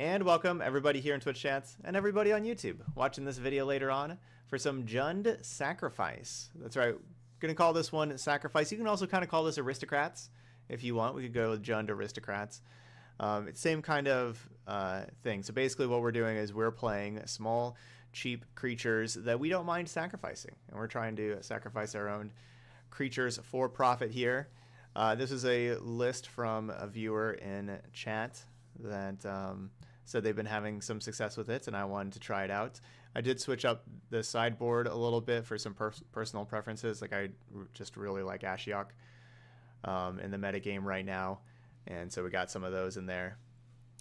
And welcome everybody here in Twitch chats and everybody on YouTube watching this video later on for some Jund Sacrifice. That's right, gonna call this one Sacrifice. You can also kind of call this Aristocrats if you want. We could go with Jund Aristocrats. Um, it's same kind of uh, thing. So basically what we're doing is we're playing small, cheap creatures that we don't mind sacrificing. And we're trying to sacrifice our own creatures for profit here. Uh, this is a list from a viewer in chat that um, said they've been having some success with it, and I wanted to try it out. I did switch up the sideboard a little bit for some per- personal preferences. Like I just really like Ashiok um, in the metagame right now, and so we got some of those in there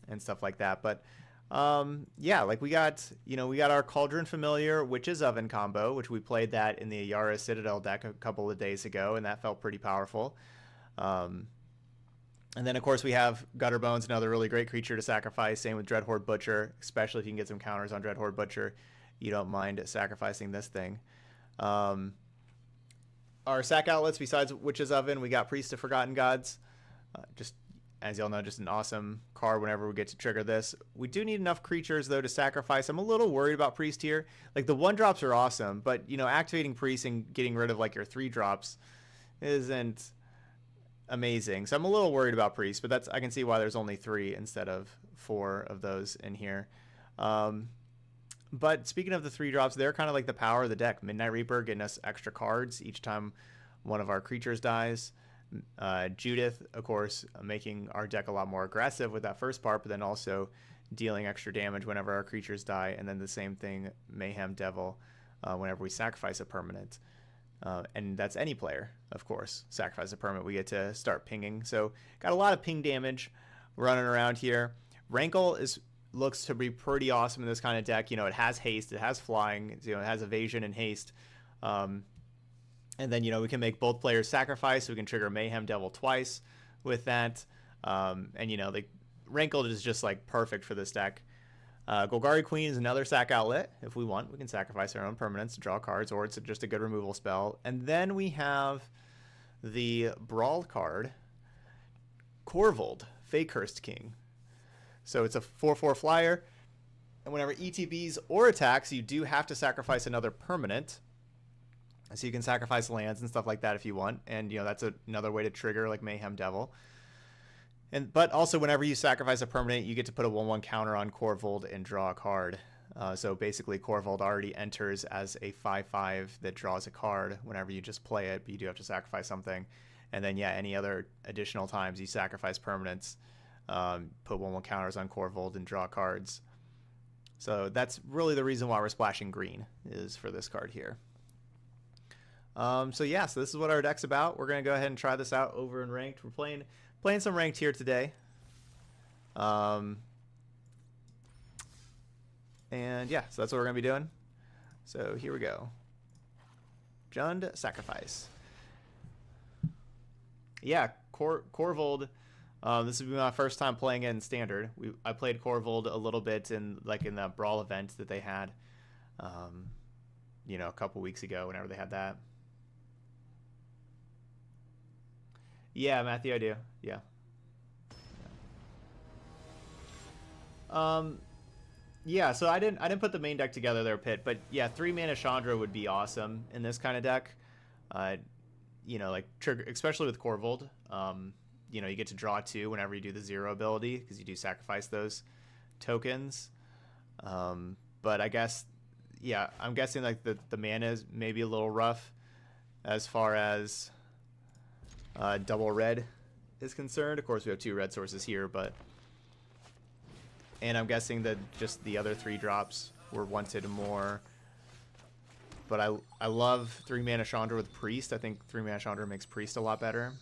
and stuff like that. But um, yeah, like we got you know we got our Cauldron Familiar Witch's Oven combo, which we played that in the Yara Citadel deck a couple of days ago, and that felt pretty powerful. Um, and then, of course, we have Gutterbones, another really great creature to sacrifice. Same with Dreadhorde Butcher, especially if you can get some counters on Dreadhorde Butcher. You don't mind sacrificing this thing. Um, our sack outlets, besides Witch's Oven, we got Priest of Forgotten Gods. Uh, just, as y'all know, just an awesome card whenever we get to trigger this. We do need enough creatures, though, to sacrifice. I'm a little worried about Priest here. Like, the one drops are awesome, but, you know, activating Priest and getting rid of, like, your three drops isn't amazing. So I'm a little worried about Priest, but that's I can see why there's only three instead of four of those in here. Um, but speaking of the three drops, they're kind of like the power of the deck. Midnight Reaper getting us extra cards each time one of our creatures dies. Uh, Judith, of course, making our deck a lot more aggressive with that first part, but then also dealing extra damage whenever our creatures die. And then the same thing, Mayhem Devil, uh, whenever we sacrifice a permanent. Uh, and that's any player, of course. Sacrifice a permanent, we get to start pinging. So got a lot of ping damage running around here. Rankle is looks to be pretty awesome in this kind of deck. You know, it has haste, it has flying, you know, it has evasion and haste. Um, and then you know we can make both players sacrifice. So we can trigger Mayhem Devil twice with that. Um, and you know the Rankle is just like perfect for this deck. Uh, Golgari Queen is another sack outlet. If we want, we can sacrifice our own permanents to draw cards, or it's just a good removal spell. And then we have the Brawl card, Korvold, Fae-Cursed King. So it's a 4-4 flyer, and whenever ETBs or attacks, you do have to sacrifice another permanent. So you can sacrifice lands and stuff like that if you want, and you know that's a, another way to trigger like Mayhem Devil. And but also whenever you sacrifice a permanent, you get to put a one-one counter on Korvold and draw a card. Uh, so basically, Korvold already enters as a five-five that draws a card whenever you just play it, but you do have to sacrifice something. And then yeah, any other additional times you sacrifice permanents, um, put one-one counters on Korvold and draw cards. So that's really the reason why we're splashing green is for this card here. Um, so yeah, so this is what our deck's about. We're gonna go ahead and try this out over in ranked. We're playing playing some ranked here today. Um, and yeah, so that's what we're going to be doing. So here we go. Jund Sacrifice. Yeah, Cor Korvold. Um, this will be my first time playing in Standard. We I played Korvold a little bit in like in the Brawl event that they had, um, you know, a couple weeks ago. Whenever they had that. Yeah, Matthew, I do. Yeah. Um, yeah. So I didn't I didn't put the main deck together there, Pit. But yeah, three mana Chandra would be awesome in this kind of deck. Uh, you know, like trigger, especially with Korvold. Um, you know, you get to draw two whenever you do the zero ability because you do sacrifice those tokens. Um, but I guess, yeah, I'm guessing like the the mana is maybe a little rough as far as uh, double red is concerned. Of course, we have two red sources here, but and I'm guessing that just the other three drops were wanted more. But I I love three mana Chandra with Priest. I think three mana Chandra makes Priest a lot better.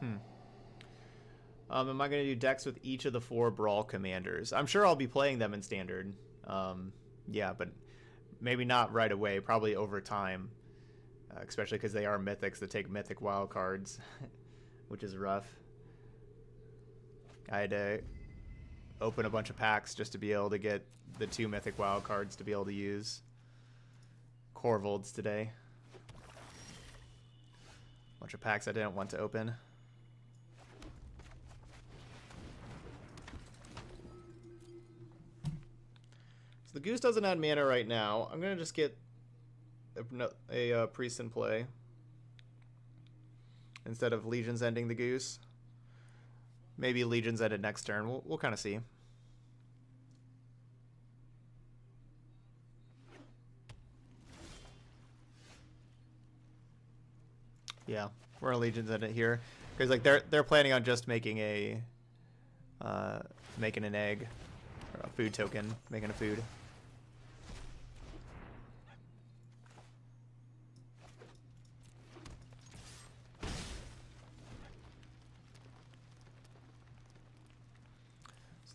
Hmm. Um, am I going to do decks with each of the four Brawl commanders? I'm sure I'll be playing them in Standard. Um, yeah, but maybe not right away. Probably over time. Uh, especially because they are mythics that take mythic wild cards, which is rough. I had to open a bunch of packs just to be able to get the two mythic wild cards to be able to use Korvolds today. Bunch of packs I didn't want to open. So the Goose doesn't add mana right now. I'm going to just get a, a, uh, Priest in play instead of Legions ending the Goose. Maybe Legions ended next turn. We'll, we'll kind of see. Yeah, we're Legions in it here because like they're they're planning on just making a uh, making an egg or a food token, making a food.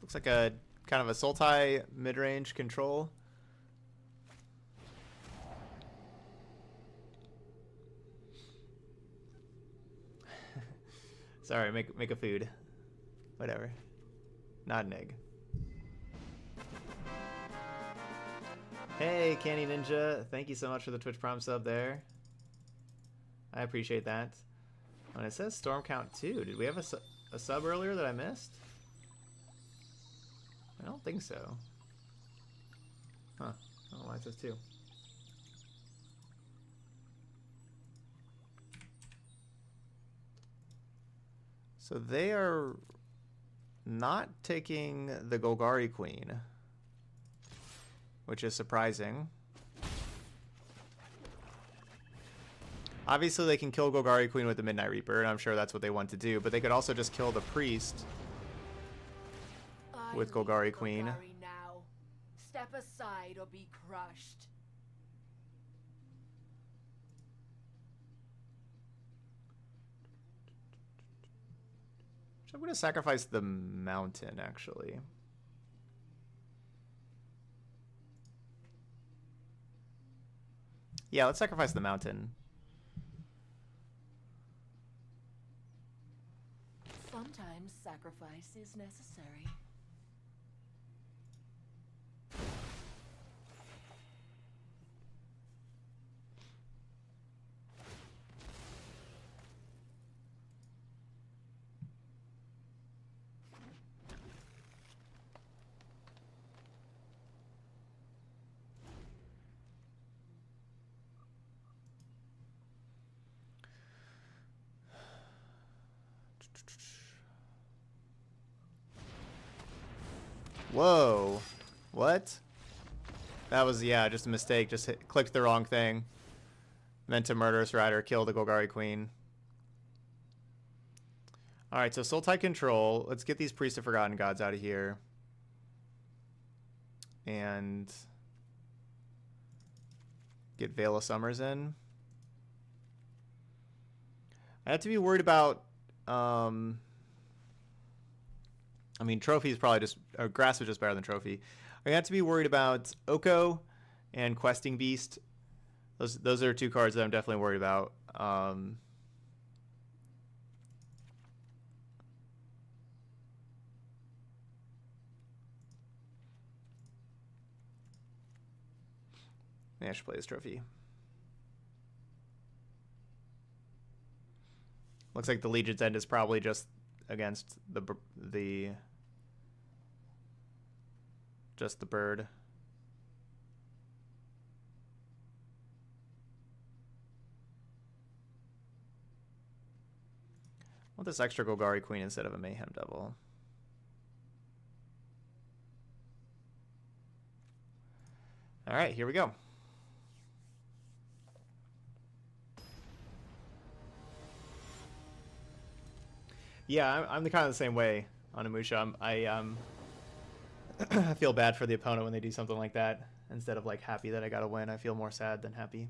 Looks like a kind of a Sultai mid-range control. Sorry, make make a food. Whatever. Not an egg. Hey, Candy Ninja. Thank you so much for the Twitch Prime sub there. I appreciate that. And it says Storm Count 2. Did we have a, su a sub earlier that I missed? I don't think so. Huh. I don't know why it says 2. So they are not taking the Golgari Queen, which is surprising. Obviously, they can kill Golgari Queen with the Midnight Reaper, and I'm sure that's what they want to do, but they could also just kill the Priest with Golgari Queen. Now. Step aside or be crushed. I'm going to sacrifice the mountain, actually. Yeah, let's sacrifice the mountain. Sometimes sacrifice is necessary. Whoa. What? That was, yeah, just a mistake. Just hit, clicked the wrong thing. Meant to Murderous Rider, kill the Golgari Queen. Alright, so Soul Sultai Control. Let's get these Priests of Forgotten Gods out of here. And get Veil of Summers in. I have to be worried about um, I mean, trophy is probably just uh, grass is just better than trophy. I have to be worried about Oko and Questing Beast. Those those are two cards that I'm definitely worried about. Um, I should play this trophy. Looks like the Legion's End is probably just against the the just the bird. I want this extra Golgari Queen instead of a Mayhem Devil. All right, here we go. Yeah, I'm, I'm the kind of the same way on Amusha. I um, I feel bad for the opponent when they do something like that. Instead of like happy that I got a win, I feel more sad than happy.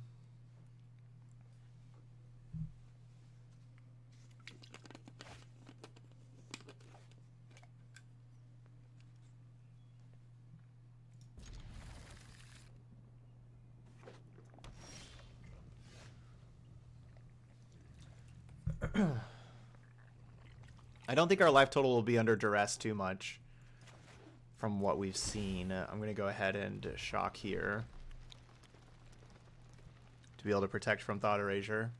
I don't think our life total will be under duress too much. From what we've seen. Uh, I'm going to go ahead and shock here to be able to protect from Thought Erasure.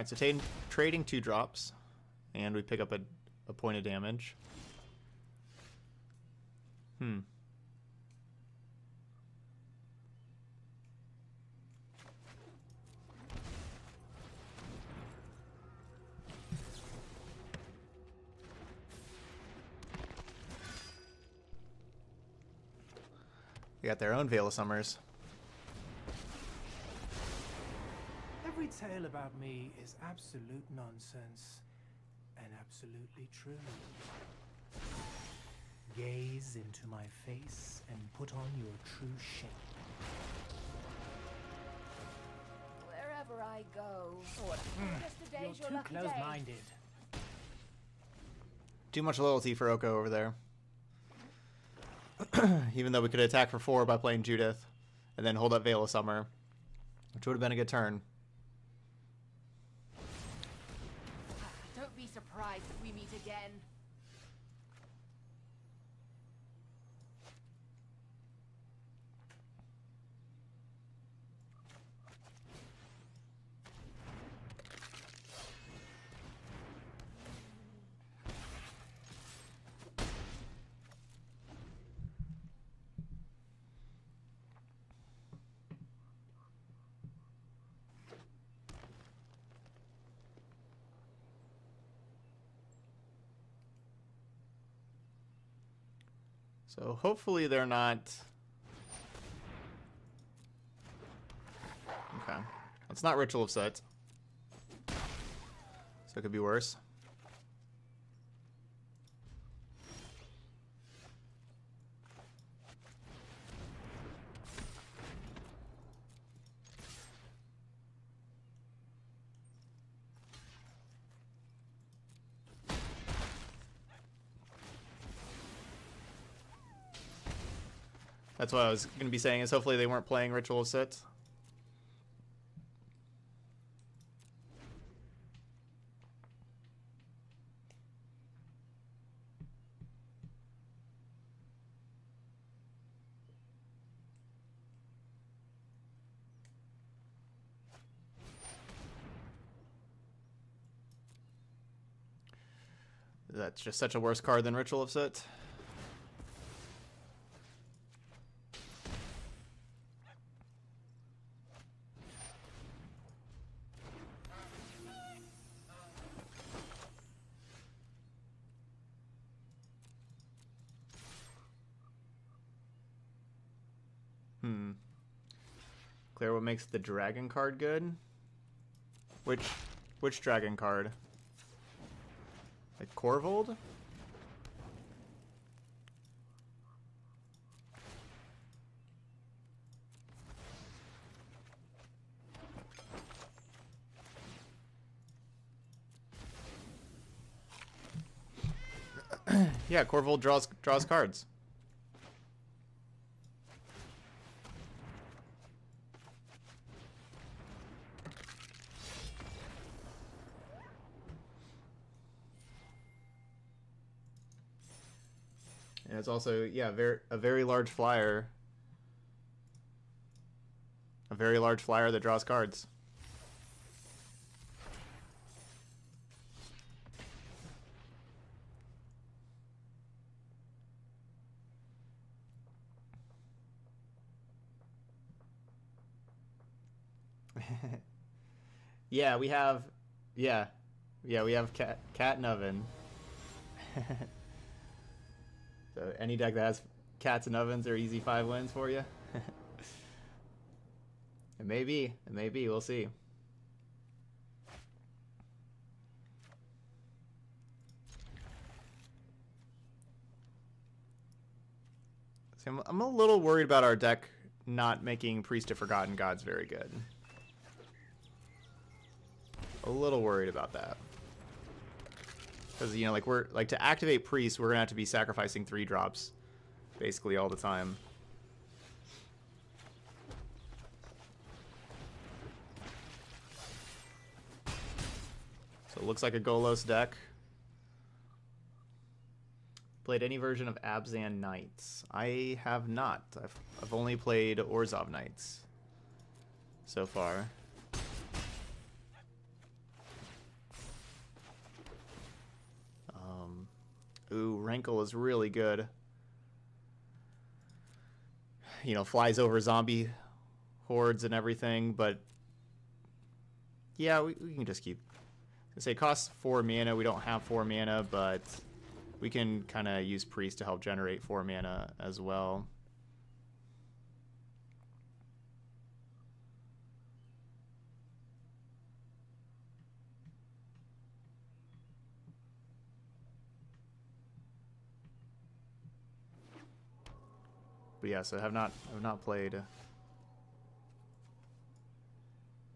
Alright, so trading two drops, and we pick up a, a point of damage. Hmm. They got their own Veil of Summers. Tale about me is absolute nonsense and absolutely true. Gaze into my face and put on your true shape. Wherever I go. Hmm. Just a You're day's your too close-minded. Too much loyalty for Oko over there. Even though we could attack for four by playing Judith, and then hold up Veil of Summer, which would have been a good turn. Surprised we meet again. So hopefully they're not. Okay. It's not Ritual of Soot. So it could be worse. That's what I was going to be saying is hopefully they weren't playing Ritual of Soot. That's just such a worse card than Ritual of Soot. Hmm. Claire, what makes the dragon card good? Which which dragon card? Like Korvold? yeah, Korvold draws draws cards. And it's also, yeah, very a very large flyer. A very large flyer that draws cards. yeah, we have yeah. Yeah, we have cat cat and oven. So any deck that has cats and ovens are easy five wins for you. it may be. It may be. We'll see. See, I'm, I'm a little worried about our deck not making Priest of Forgotten Gods very good. A little worried about that. Because, you know, like, we're, like, to activate Priest, we're going to have to be sacrificing three drops basically all the time. So it looks like a Golos deck. Played any version of Abzan Knights? I have not. I've, I've only played Orzhov Knights so far. Ooh, Rankle is really good. You know, flies over zombie hordes and everything, but yeah, we, we can just keep. I say costs four mana. We don't have four mana, but we can kind of use priest to help generate four mana as well. But yeah, so I have not have not played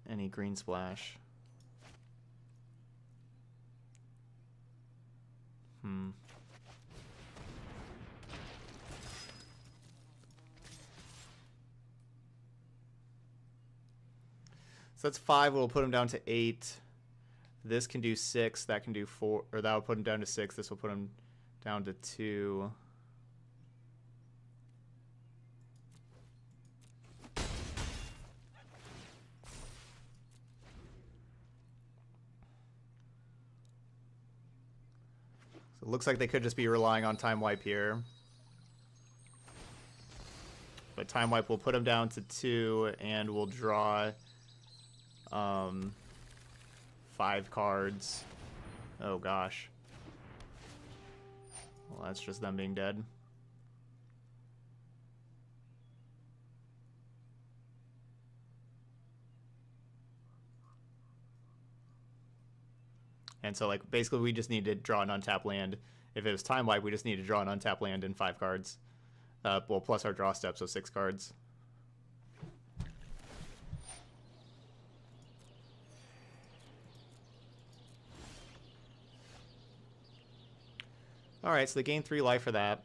any green splash. Hmm. So that's five. We'll put him down to eight. This can do six. That can do four. Or that will put him down to six. This will put him down to two. So it looks like they could just be relying on time wipe here. But time wipe will put him down to two, and we'll draw um, five cards. Oh gosh. Well, that's just them being dead. And so, like, basically, we just need to draw an untap land. If it was time wipe, we just need to draw an untap land in five cards. Uh, well, plus our draw step, so six cards. Alright, so they gain three life for that.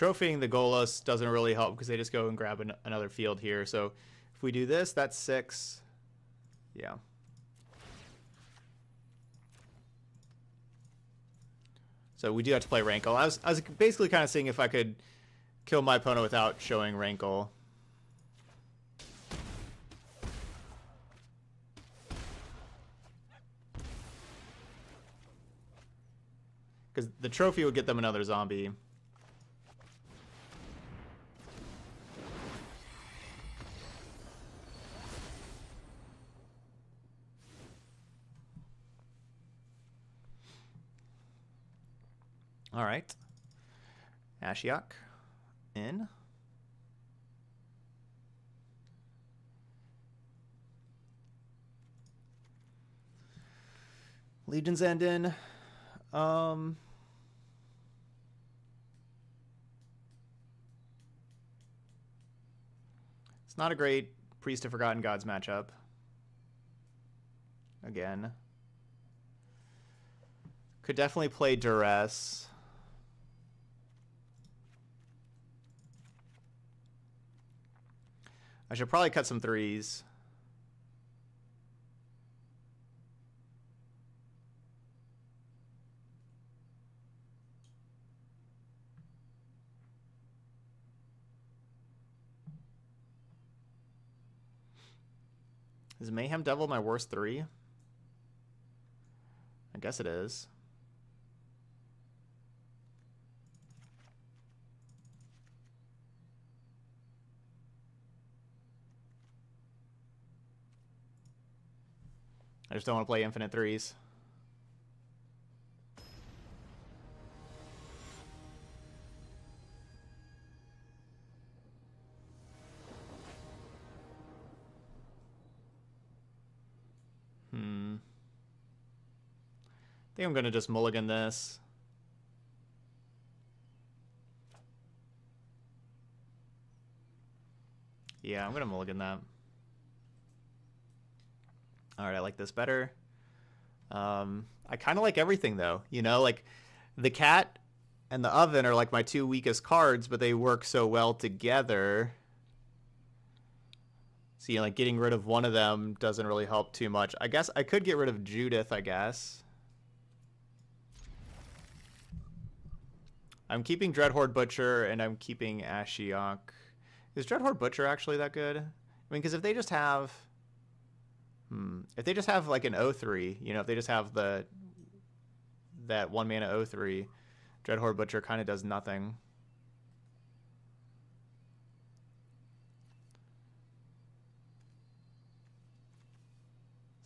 Trophying the Golos doesn't really help because they just go and grab an, another field here. So if we do this, that's six. Yeah. So we do have to play Rankle. I was, I was basically kind of seeing if I could kill my opponent without showing Rankle. Because the trophy would get them another zombie. All right. Ashiok in. Legion's End in. Um, it's not a great Priest of Forgotten Gods matchup. Again. Could definitely play Duress. I should probably cut some threes. Is Mayhem Devil my worst three? I guess it is. I just don't want to play infinite threes. Hmm. I think I'm going to just mulligan this. Yeah, I'm going to mulligan that. Alright, I like this better. Um, I kind of like everything, though. You know, like, the cat and the oven are like my two weakest cards, but they work so well together. See, like getting rid of one of them doesn't really help too much. I guess I could get rid of Judith, I guess. I'm keeping Dreadhorde Butcher and I'm keeping Ashiok. Is Dreadhorde Butcher actually that good? I mean, because if they just have... Hmm. If they just have like an 0-3, you know, if they just have the that one mana 0-3, Dreadhorde Butcher kind of does nothing.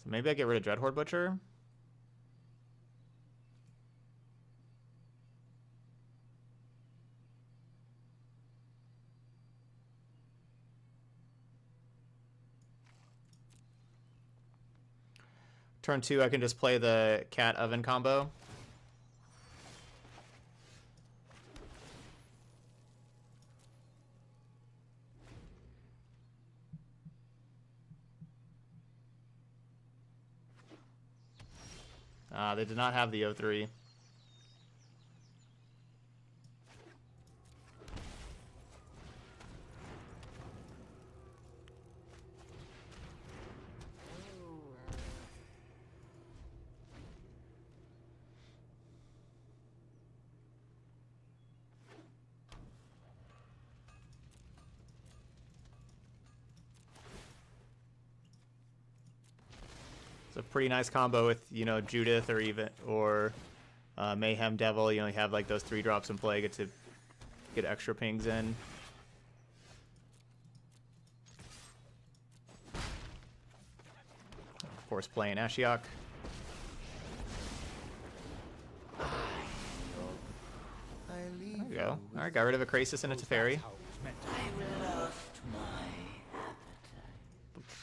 So maybe I get rid of Dreadhorde Butcher. Turn two, I can just play the cat oven combo. Uh, they did not have the 03. It's a pretty nice combo with, you know, Judith or even, or uh, Mayhem Devil. You know, you have like those three drops in play, get to get extra pings in. Of course, playing Ashiok. There we go. Alright, got rid of a Krasis and a Teferi.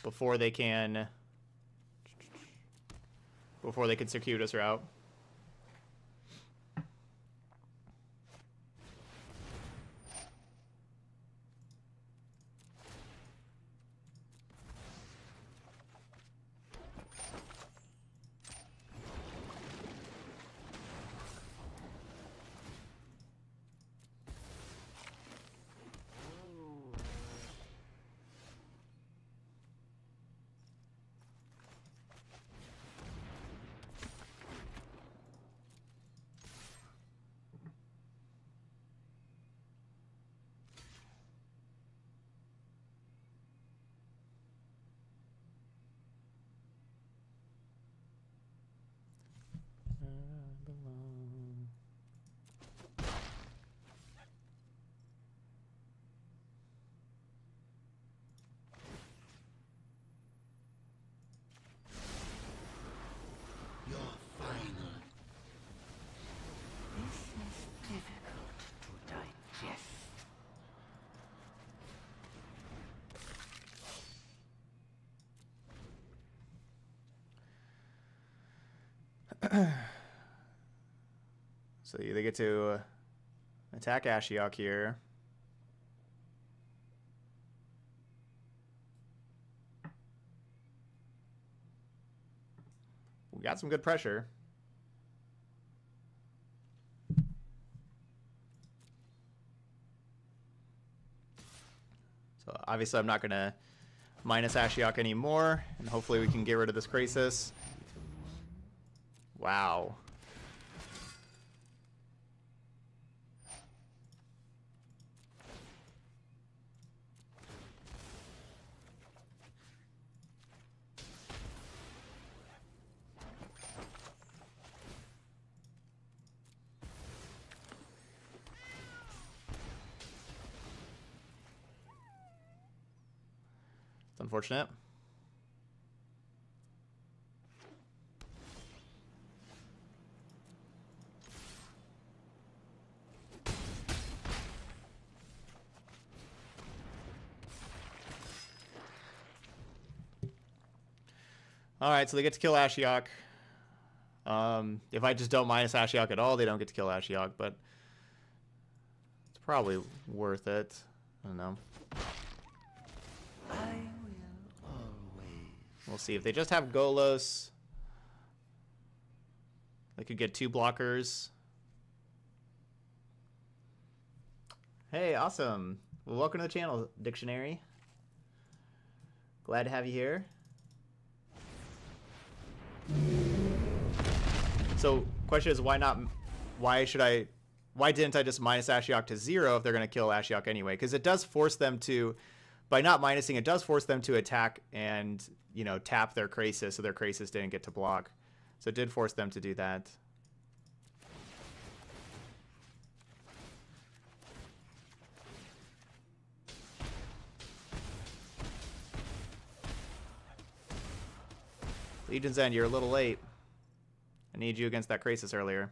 Before they can before they could can circuitous route. So they get to uh, attack Ashiok here. We got some good pressure. So obviously I'm not going to minus Ashiok anymore, and hopefully we can get rid of this Krasis. Wow. Unfortunate. All right, so they get to kill Ashiok. Um, if I just don't minus Ashiok at all, they don't get to kill Ashiok, but it's probably worth it. I don't know. I will always. We'll see. If they just have Golos, they could get two blockers. Hey, awesome. Well, welcome to the channel, Dictionary. Glad to have you here. So, question is, why not? Why should I? Why didn't I just minus Ashiok to zero if they're going to kill Ashiok anyway? Because it does force them to, by not minusing, it does force them to attack and you know tap their Krasis, so their Krasis didn't get to block. So it did force them to do that. Legion's End, you're a little late. I need you against that Krasis earlier.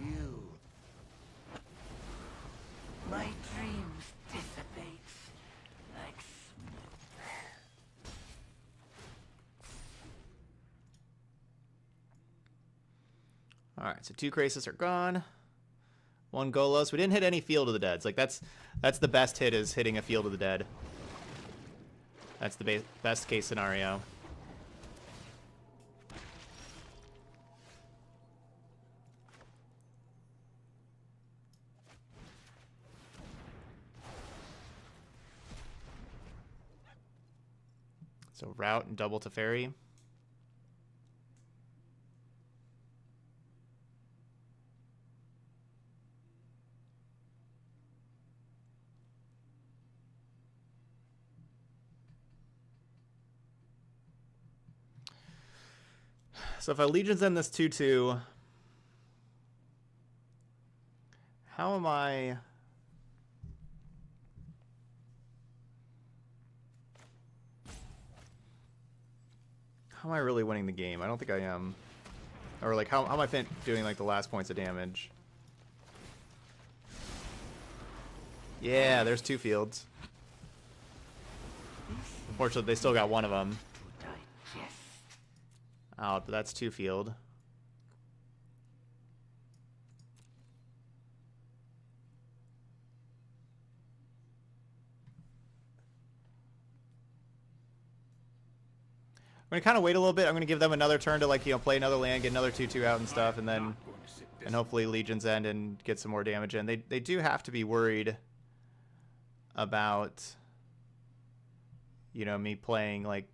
You. My dreams dissipate like smoke. Alright, so two Krasis are gone. One Golos. We didn't hit any Field of the Deads. Like that's that's the best hit is hitting a Field of the Dead. That's the best case scenario. So route and double Teferi. So if I Legion's in this 2-2, how am I... How am I really winning the game? I don't think I am. Or like, how, how am I doing like the last points of damage? Yeah, there's two fields. Unfortunately, they still got one of them. Out, but that's two field. I'm gonna kind of wait a little bit. I'm gonna give them another turn to like you know play another land, get another two-two out and stuff, and then and hopefully Legion's end and get some more damage in. They they do have to be worried about you know me playing like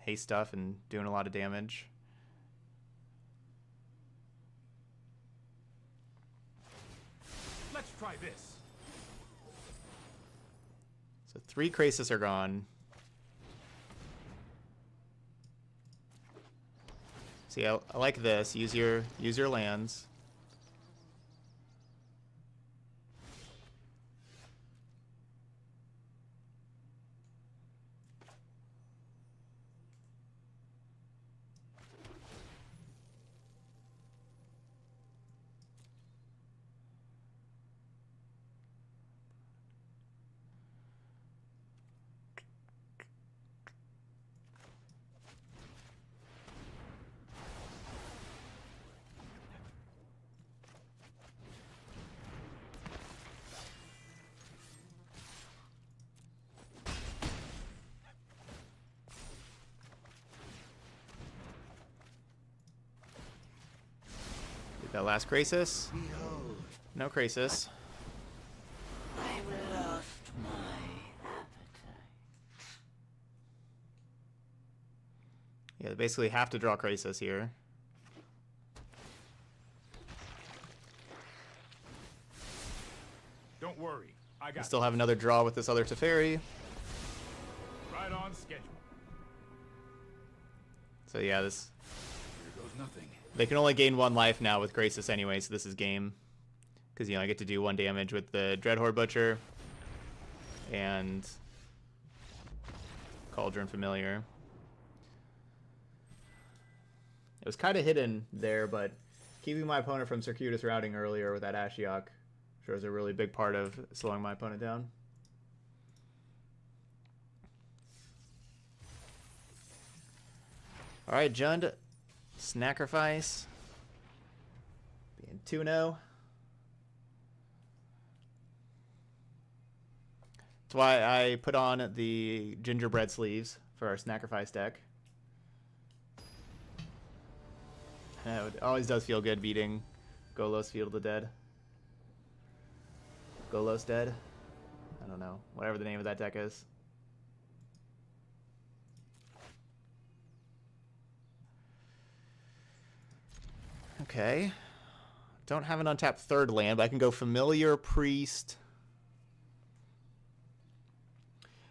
haste stuff and doing a lot of damage. Try this. So three Krasis are gone. See, I, I like this. Use your use your lands. Last. Behold, No Krasis. I've lost my appetite. Yeah, they basically have to draw Krasis here. Don't worry, I We got still have another draw with this other Teferi. right on schedule. So yeah, this Here goes nothing. They can only gain one life now with Krasis anyway, so this is game. Because you know I get to do one damage with the Dreadhorde Butcher and Cauldron Familiar. It was kind of hidden there, but keeping my opponent from circuitous routing earlier with that Ashiok sure is a really big part of slowing my opponent down. All right, Jund, Snackerfice, being 2 0. That's why I put on the gingerbread sleeves for our Snackerfice deck. It always does feel good beating Golos Field of the Dead. Golos Dead? I don't know. Whatever the name of that deck is. Okay. Don't have an untapped third land, but I can go Familiar Priest.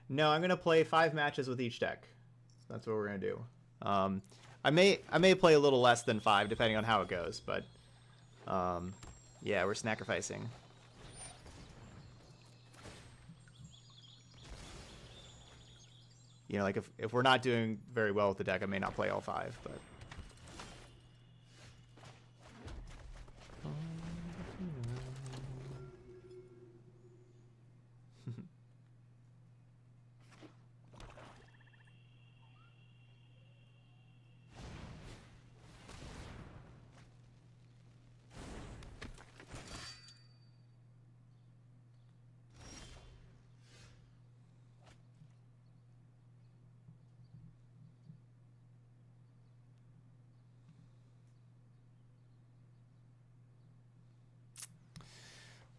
No, I'm gonna play five matches with each deck. That's what we're gonna do. Um, I may I may play a little less than five depending on how it goes, but um, yeah, we're sacrificing. You know, like if if we're not doing very well with the deck, I may not play all five, but.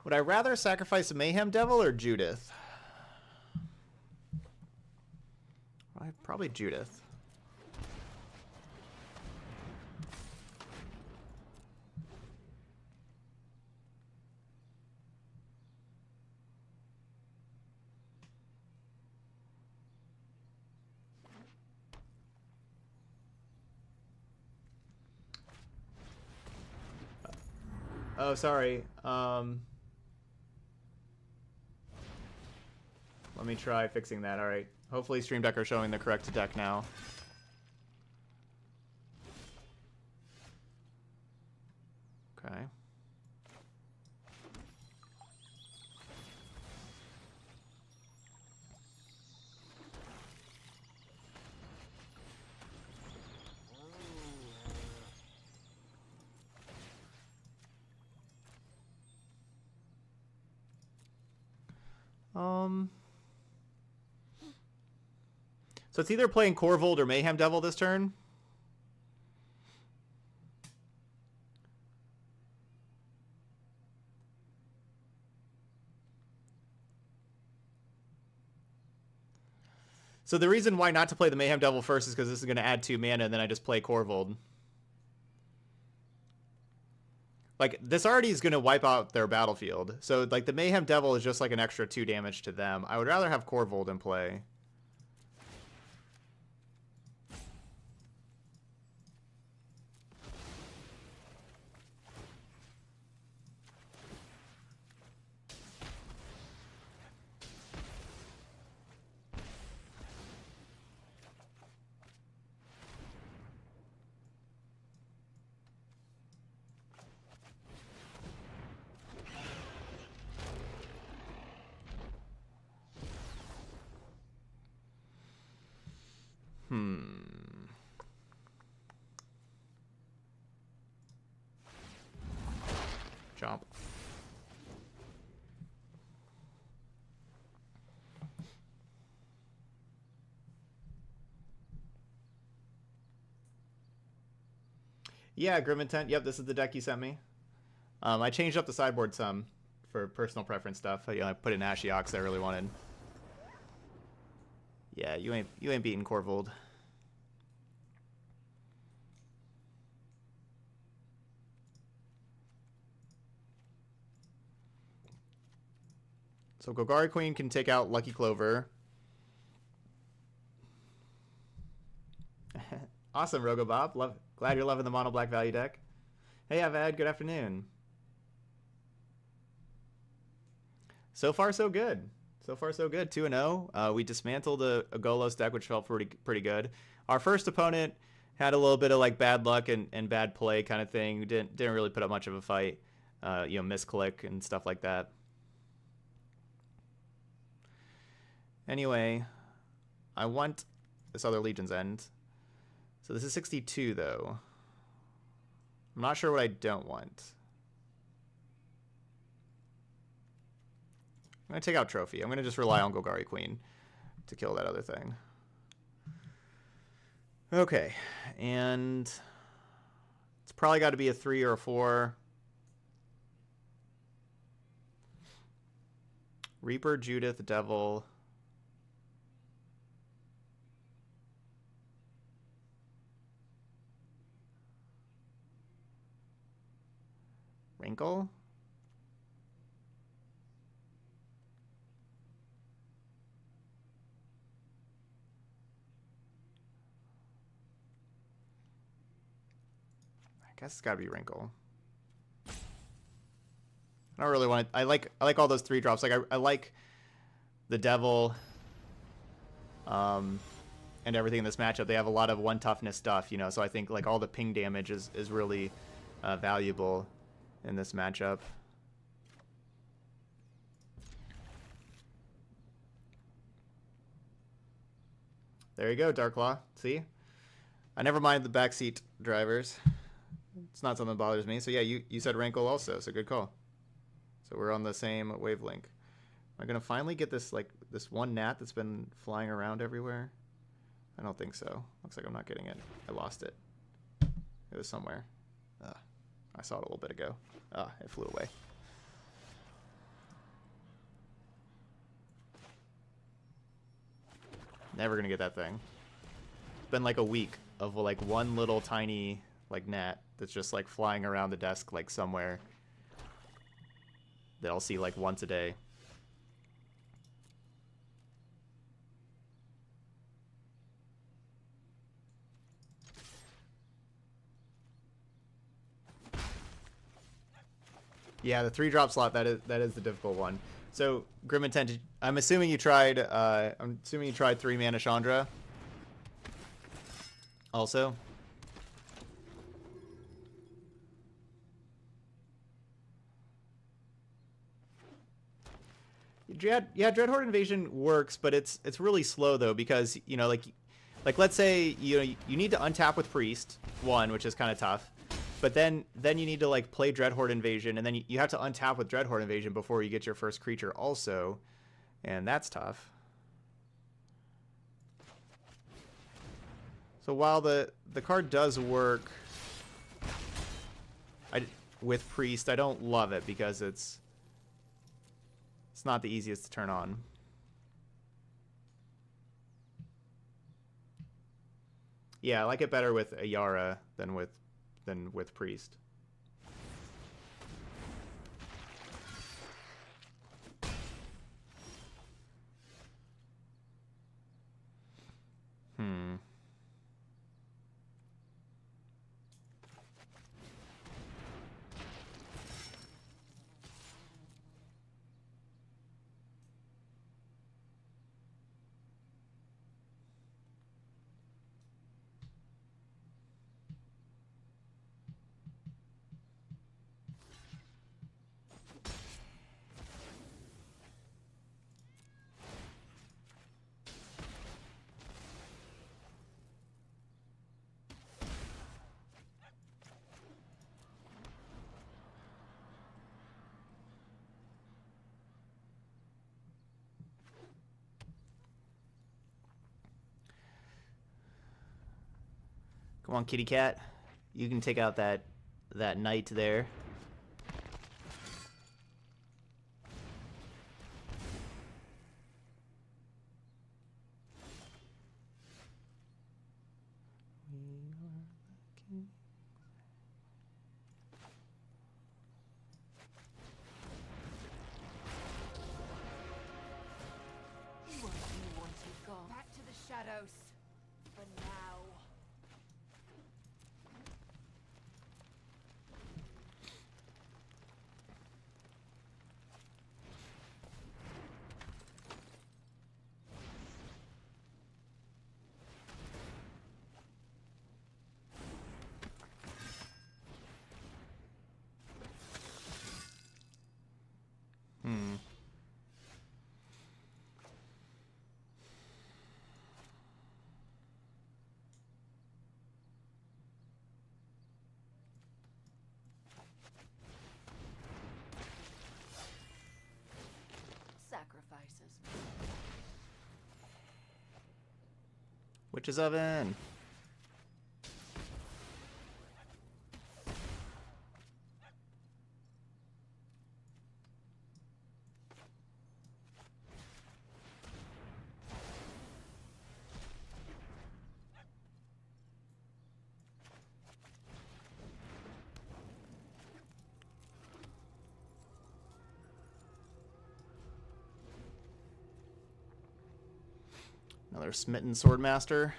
Would I rather sacrifice a Mayhem Devil or Judith? Probably- Judith. Oh, sorry. Um, let me try fixing that. All right. Hopefully, Streamdecker showing the correct deck now. So it's either playing Korvold or Mayhem Devil this turn. So the reason why not to play the Mayhem Devil first is because this is going to add two mana, and then I just play Korvold. Like this already is going to wipe out their battlefield. So like the Mayhem Devil is just like an extra two damage to them. I would rather have Korvold in play. Hmm. Jump. Yeah, Grim Intent. Yep, this is the deck you sent me. Um, I changed up the sideboard some for personal preference stuff. You know, I put in Ashioks I really wanted. Yeah, you ain't you ain't beating Korvold. So Golgari Queen can take out Lucky Clover. awesome, Rogobob. Love, glad you're loving the mono black value deck. Hey, Avad. Good afternoon. So far, so good. So far, so good. 2 0. Uh, we dismantled a, a Golos deck, which felt pretty pretty good. Our first opponent had a little bit of like bad luck and, and bad play kind of thing. Didn't didn't really put up much of a fight. Uh, you know, misclick and stuff like that. Anyway, I want this other Legion's End. So this is 62 though. I'm not sure what I don't want. I'm gonna take out Trophy. I'm gonna just rely on Golgari Queen to kill that other thing. Okay, and it's probably got to be a three or a four. Reaper, Judith, Devil. Rankle? I guess it's gotta be Rankle. I don't really want to. I like I like all those three drops. Like I, I like the Devil, um, and everything in this matchup. They have a lot of one toughness stuff, you know. So I think like all the ping damage is is really uh, valuable in this matchup. There you go, Darklaw. See? I never mind the backseat drivers. It's not something that bothers me. So yeah, you, you said Rankle also, so good call. So we're on the same wavelength. Am I gonna finally get this like this one gnat that's been flying around everywhere? I don't think so. Looks like I'm not getting it. I lost it. It was somewhere. I saw it a little bit ago. Ah, it flew away. Never gonna get that thing. It's been like a week of like one little tiny like gnat that's just like flying around the desk like somewhere that I'll see like once a day. Yeah, the three drop slot that is that is the difficult one. So Grim Intent, I'm assuming you tried. Uh, I'm assuming you tried three mana Chandra. Also. Yeah, yeah, Dreadhorde Invasion works, but it's it's really slow though because you know like like let's say you know you need to untap with Priest one, which is kind of tough. But then then you need to like play Dreadhorde Invasion, and then you, you have to untap with Dreadhorde Invasion before you get your first creature also, and that's tough. So while the the card does work, I with Priest, I don't love it because it's it's not the easiest to turn on. Yeah, I like it better with Ayara than with than with Priest. Hmm. Come on, kitty cat. You can take out that that knight there. What do you want to go? Back to the shadows. For now. Witch's Oven. Smitten swordmaster.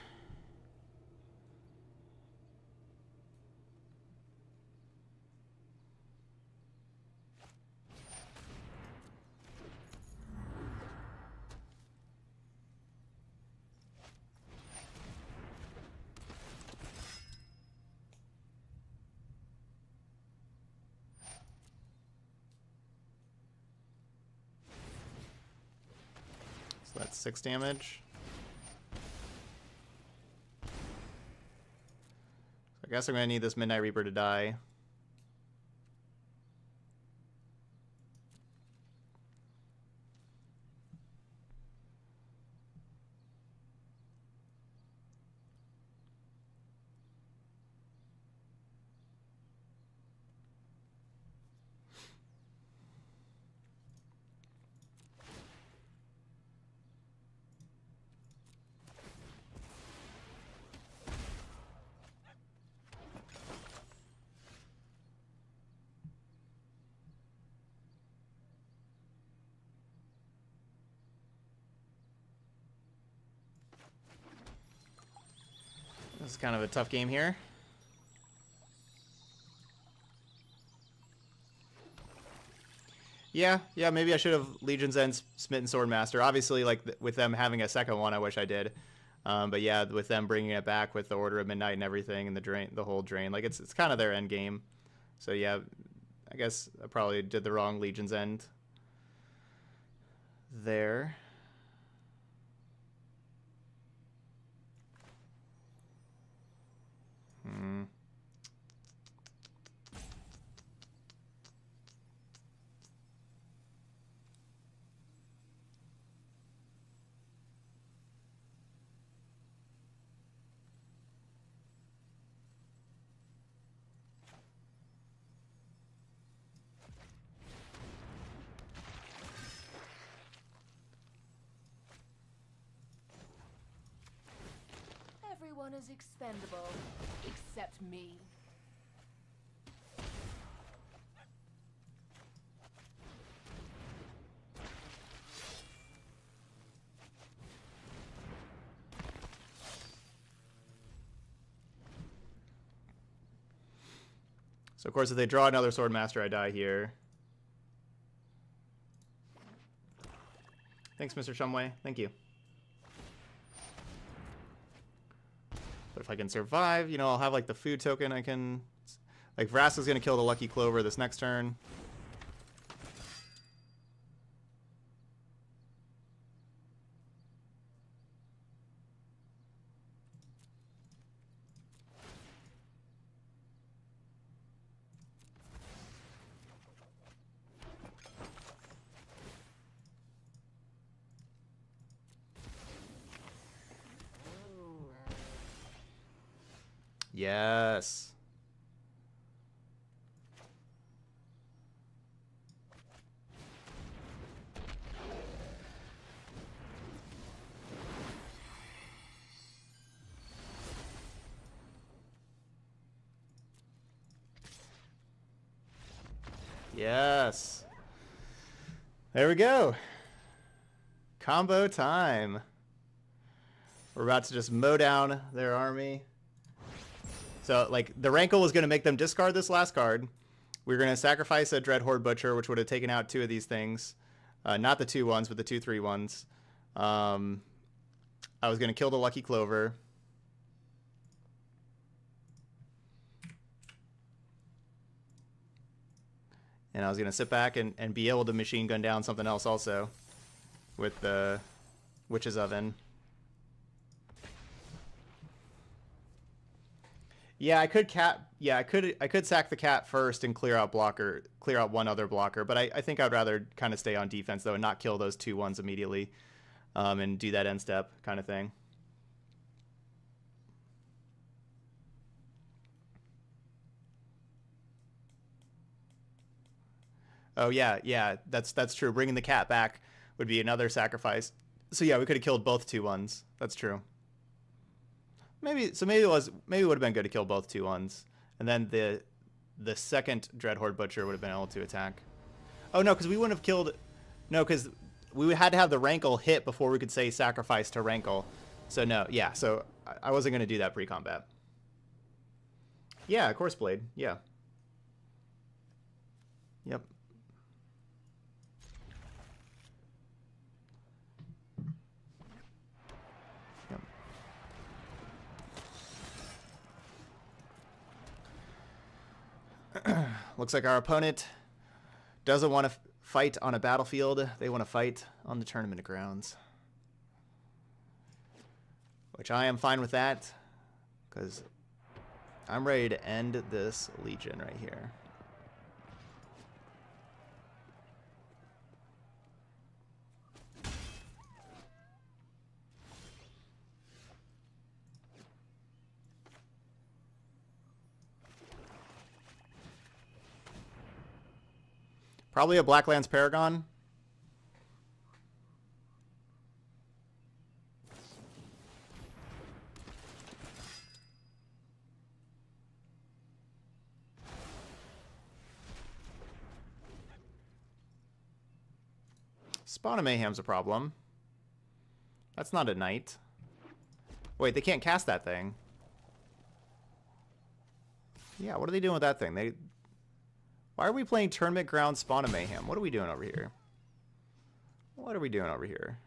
So that's six damage. Guess I'm gonna need this Midnight Reaper to die. Kind of a tough game here. Yeah, yeah, maybe I should have Legion's End Smitten Swordmaster. Obviously, like th- with them having a second one, I wish I did. Um, but yeah, with them bringing it back with the Order of Midnight and everything, and the drain, the whole drain, like it's it's kind of their end game. So yeah, I guess I probably did the wrong Legion's End there. Hmm. Everyone is expendable, except me. So of course, if they draw another Swordmaster, I die here. Thanks, Mr. Shumway. Thank you. But if I can survive, you know, I'll have like the food token. I can, like, Vraska's gonna kill the Lucky Clover this next turn. Yes. Yes. There we go. Combo time. We're about to just mow down their army. So, like, the Rankle was going to make them discard this last card. We are going to sacrifice a Dreadhorde Butcher, which would have taken out two of these things. Uh, not the two ones, but the two three ones. Um, I was going to kill the Lucky Clover. And I was going to sit back and, and be able to machine gun down something else also with the Witch's Oven. Yeah, I could cat. Yeah, I could. I could sack the cat first and clear out blocker, clear out one other blocker. But I, I think I'd rather kind of stay on defense though and not kill those two ones immediately, um, and do that end step kind of thing. Oh yeah, yeah, that's that's true. Bringing the cat back would be another sacrifice. So yeah, we could have killed both two ones. That's true. Maybe so. Maybe it was. Maybe it would have been good to kill both two ones, and then the the second Dreadhorde Butcher would have been able to attack. Oh no, because we wouldn't have killed. No, because we had to have the Rankle hit before we could say sacrifice to Rankle. So no, yeah. So I- wasn't gonna do that pre-combat. Yeah, of course, Blade. Yeah. Yep. Looks like our opponent doesn't want to fight on a battlefield. They want to fight on the tournament grounds. Which I am fine with that, because I'm ready to end this Legion right here. Probably a Blacklance Paragon. Spawn of Mayhem's a problem. That's not a knight. Wait, they can't cast that thing. Yeah, what are they doing with that thing? They why are we playing Tournament Ground Spawn of Mayhem? What are we doing over here? What are we doing over here?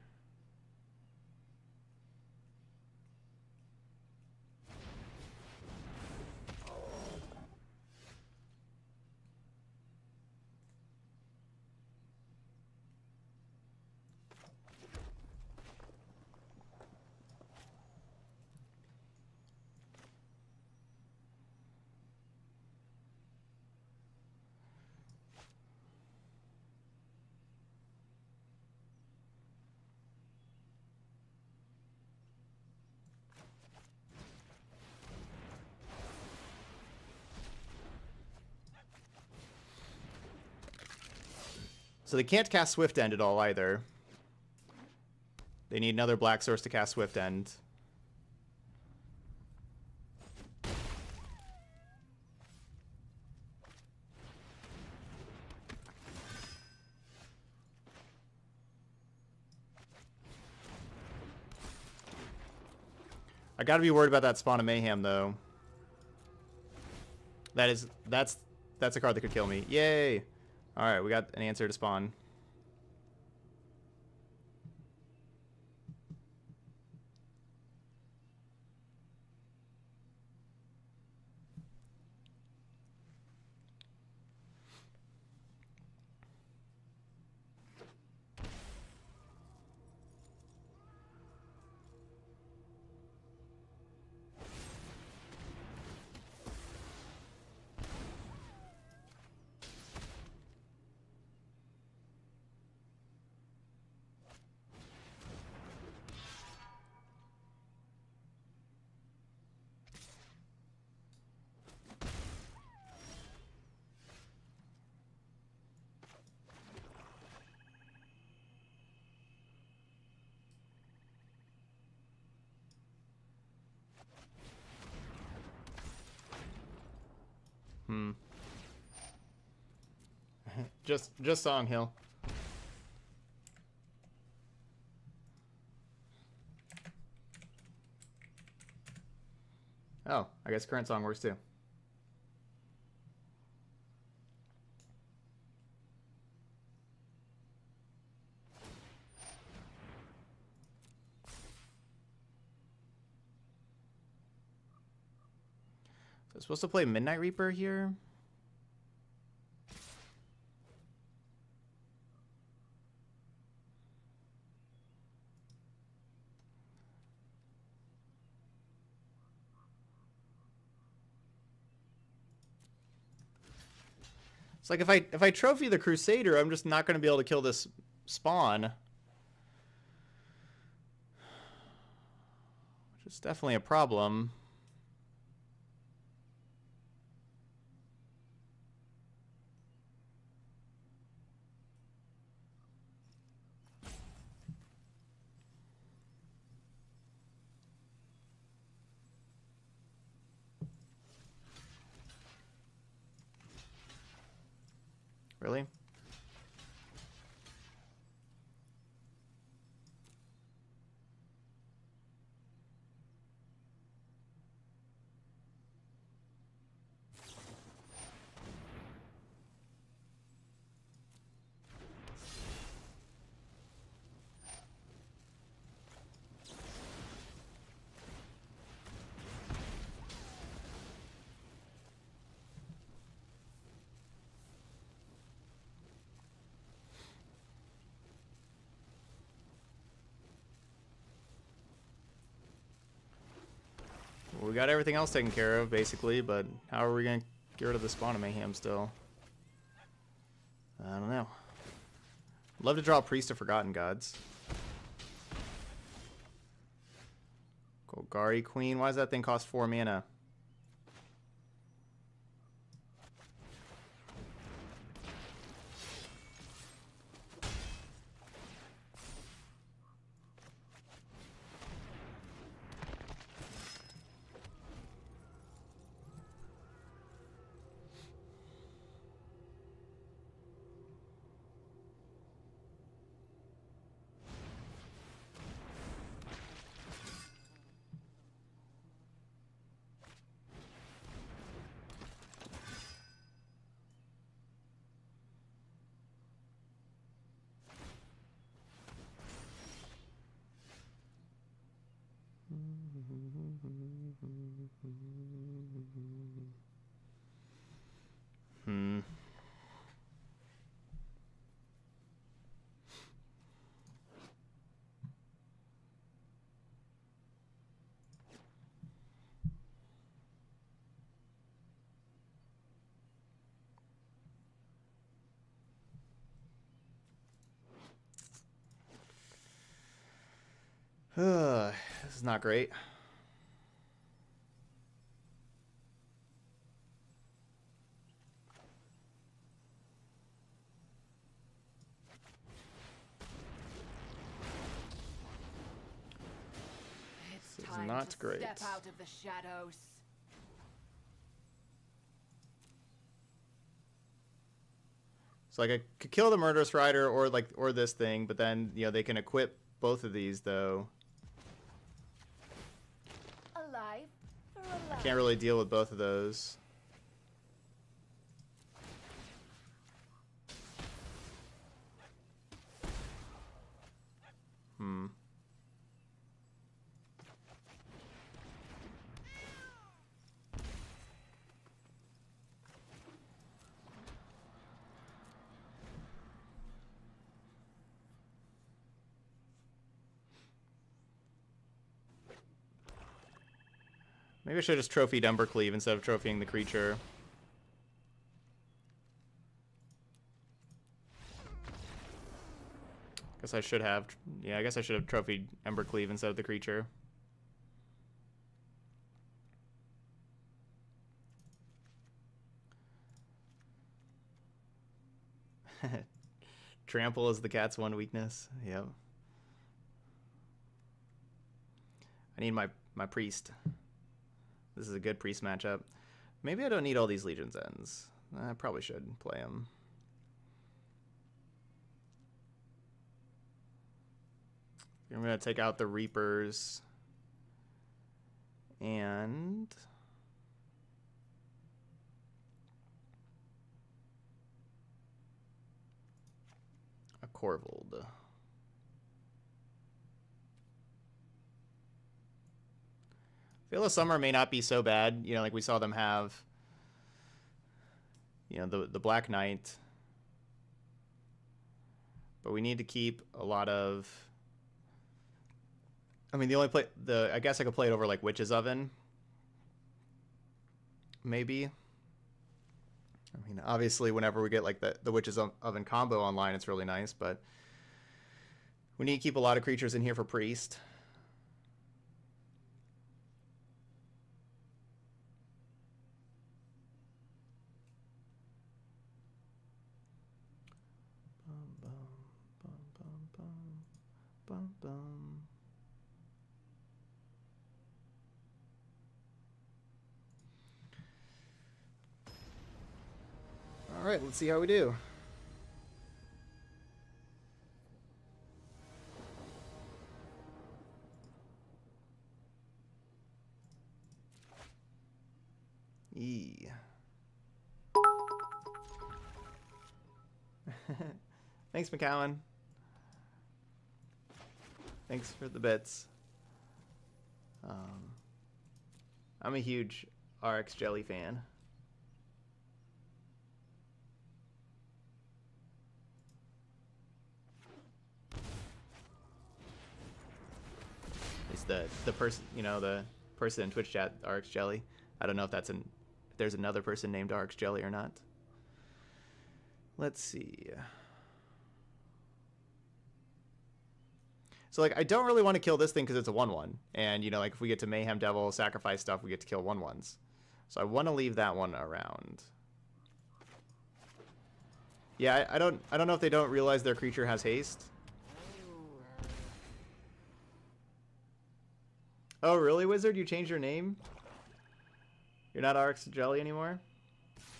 So they can't cast Swift End at all either. They need another black source to cast Swift End. I gotta be worried about that Spawn of Mayhem though. That is that's that's a card that could kill me. Yay! Alright, we got an answer to spawn. Hmm. Just just Song Hill. Oh, I guess current song works too. So supposed to play Midnight Reaper here? It's like if I if I trophy the Crusader, I'm just not going to be able to kill this spawn. Which is definitely a problem. Really? Well, we got everything else taken care of, basically, but how are we going to get rid of the spawn of mayhem still? I don't know. Love to draw a Priest of Forgotten Gods. Golgari Queen. Why does that thing cost 4 mana? Hmm. this is not great. It's This is not great. step out of the shadows. So like I could kill the murderous rider or like or this thing, but then you know they can equip both of these though. Can't really deal with both of those. Hmm. Maybe I should have just trophied Embercleave instead of trophying the creature. Guess I should have. Yeah, I guess I should have trophied Embercleave instead of the creature. Trample is the cat's one weakness. Yep. I need my my priest. This is a good priest matchup. Maybe I don't need all these Legion's ends. I probably should play them. I'm going to take out the Reapers. And... A Korvold. Veil of Summer may not be so bad. You know, like we saw them have, you know, the the Black Knight. But we need to keep a lot of. I mean, the only play the I guess I could play it over like Witch's Oven. Maybe. I mean, obviously, whenever we get like the the Witch's Oven combo online, it's really nice. But we need to keep a lot of creatures in here for Priest. bum. All right, let's see how we do. E. Thanks, McCowan. Thanks for the bits. Um, I'm a huge RX Jelly fan. It's the the person, you know, the person in Twitch chat, RX Jelly. I don't know if that's an if there's another person named RX Jelly or not. Let's see. So like I don't really want to kill this thing because it's a one one, and you know like if we get to Mayhem Devil sacrifice stuff, we get to kill one ones. So I want to leave that one around. Yeah, I, I don't I don't know if they don't realize their creature has haste. Oh really, Wizard? You changed your name? You're not RX Jelly anymore?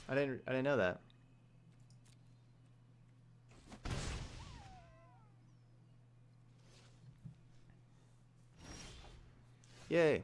I didn't I didn't know that. Yay.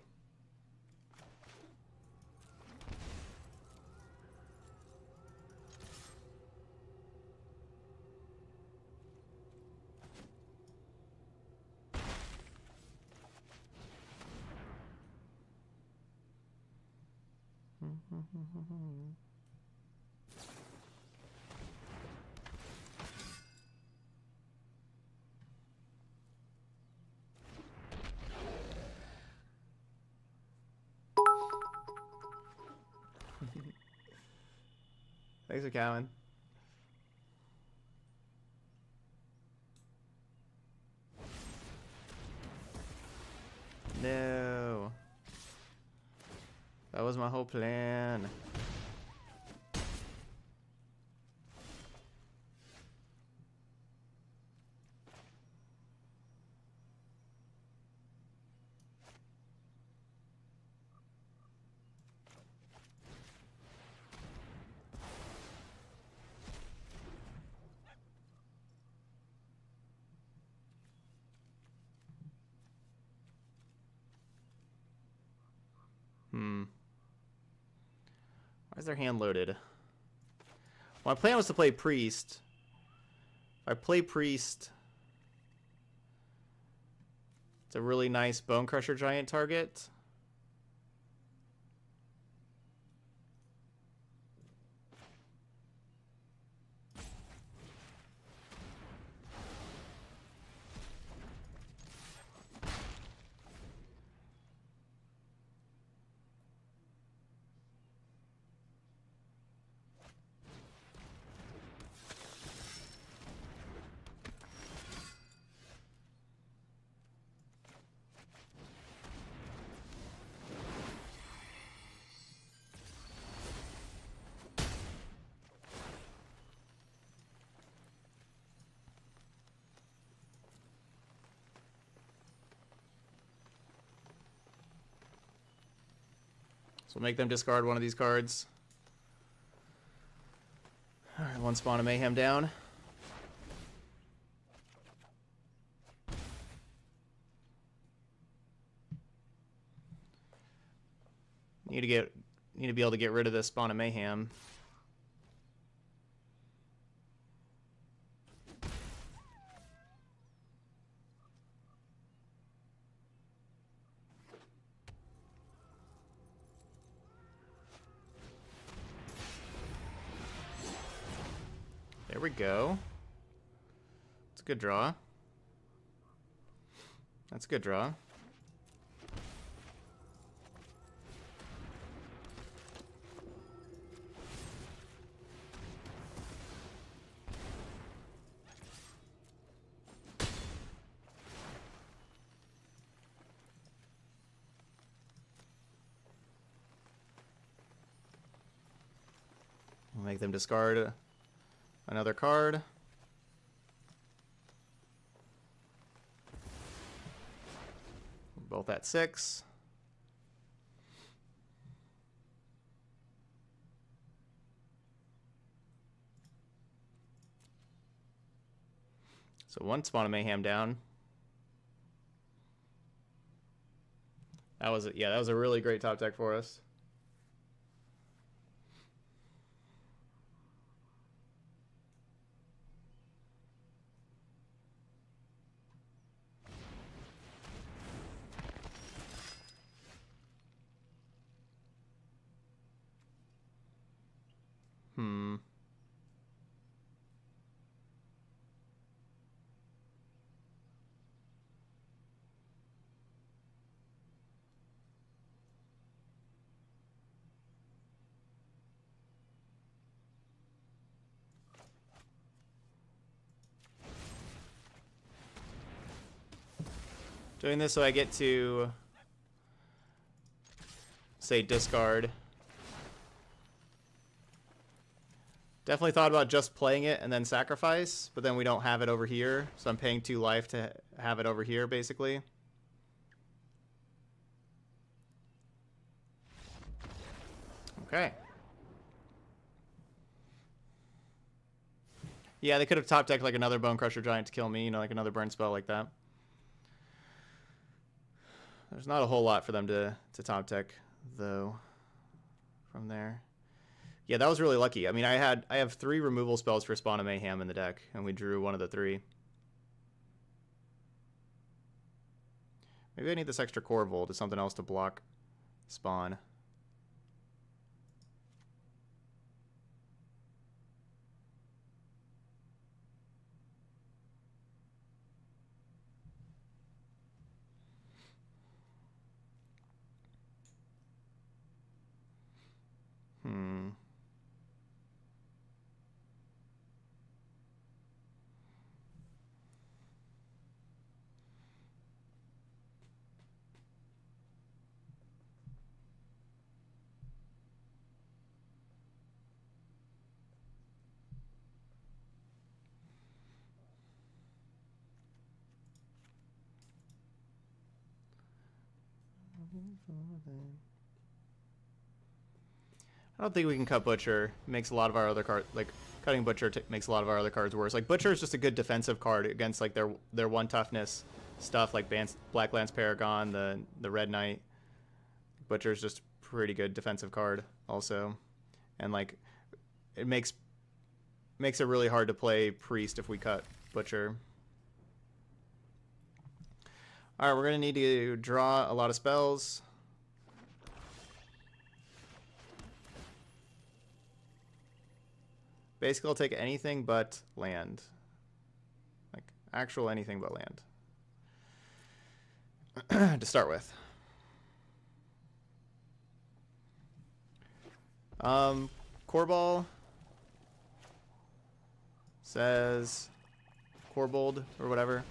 Thanks for coming. No. That was my whole plan. Hmm. Why is their hand loaded? My plan was to play Priest. If I play Priest, it's a really nice Bonecrusher Giant target. So make them discard one of these cards. Alright, one spawn of mayhem down. Need to get need to be able to get rid of this spawn of mayhem. Good draw. That's a good draw. Make them discard another card. Both at six. So one spawn of mayhem down. That was it yeah, that was a really great top deck for us. Doing this so I get to say discard. Definitely thought about just playing it and then sacrifice, but then we don't have it over here, so I'm paying two life to have it over here, basically. Okay. Yeah, they could have top decked like another Bonecrusher Giant to kill me, you know, like another burn spell like that. There's not a whole lot for them to, to top deck, though, from there. Yeah, that was really lucky. I mean, I had I have three removal spells for Spawn of Mayhem in the deck, and we drew one of the three. Maybe I need this extra core Korvold to something else to block Spawn. Hmm. I don't think we can cut Butcher. It makes a lot of our other cards like cutting Butcher makes a lot of our other cards worse. Like Butcher is just a good defensive card against like their their one toughness stuff like Bans- Blacklance Paragon, the the Red Knight. Butcher is just pretty good defensive card also, and like it makes makes it really hard to play Priest if we cut Butcher. All right, we're gonna need to draw a lot of spells. Basically, I'll take anything but land. Like, actual anything but land. to start with. Um, Corball says Corbold or whatever.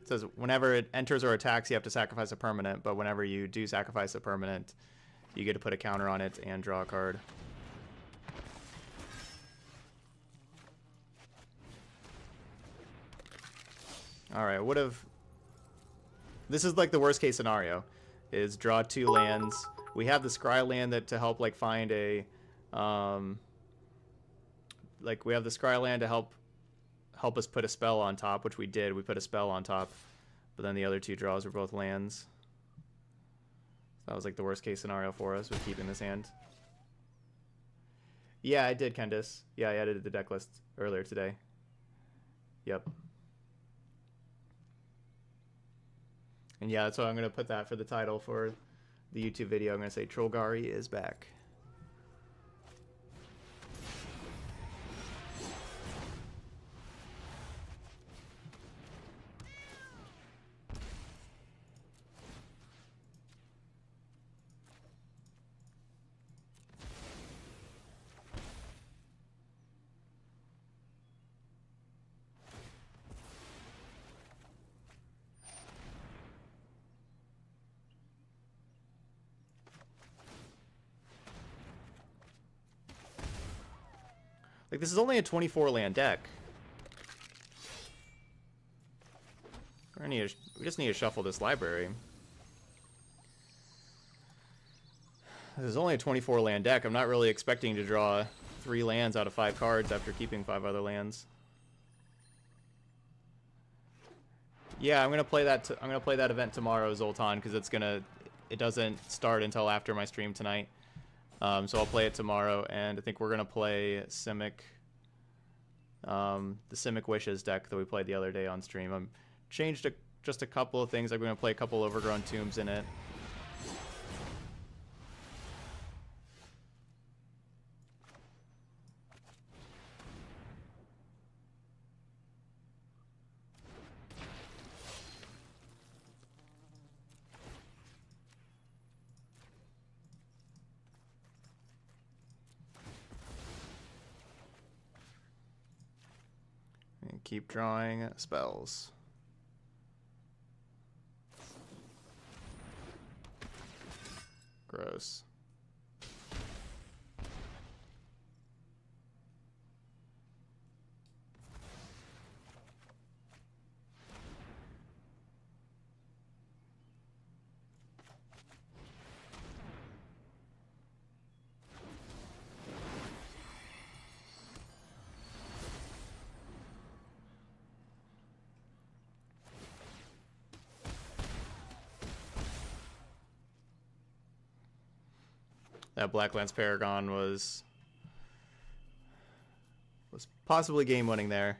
It says whenever it enters or attacks, you have to sacrifice a permanent, but whenever you do sacrifice a permanent, you get to put a counter on it and draw a card. All right, would have. This is like the worst case scenario, is draw two lands. We have the scry land that to help like find a, um. Like we have the scry land to help, help us put a spell on top, which we did. We put a spell on top, but then the other two draws were both lands. That was like the worst case scenario for us with keeping this hand. Yeah, I did, Kendis. Yeah, I edited the deck list earlier today. Yep. And yeah, that's so I'm to put that for the title for the YouTube video. I'm to say Trollgari is back. This is only a 24 land deck. We, need we just need to shuffle this library. This is only a 24 land deck. I'm not really expecting to draw three lands out of five cards after keeping five other lands. Yeah, I'm gonna play that. I'm gonna play that event tomorrow, Zoltan, because it's gonna. It doesn't start until after my stream tonight. Um, so I'll play it tomorrow, and I think we're gonna play Simic, um, the Simic Wishes deck that we played the other day on stream. I'm changed a, just a couple of things. I'm gonna play a couple Overgrown Tombs in it. drawing spells. Gross. That Blacklance Paragon was was possibly game winning there.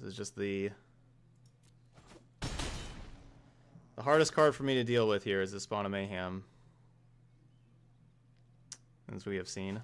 This is just the the hardest card for me to deal with here is the Spawn of Mayhem. As we have seen.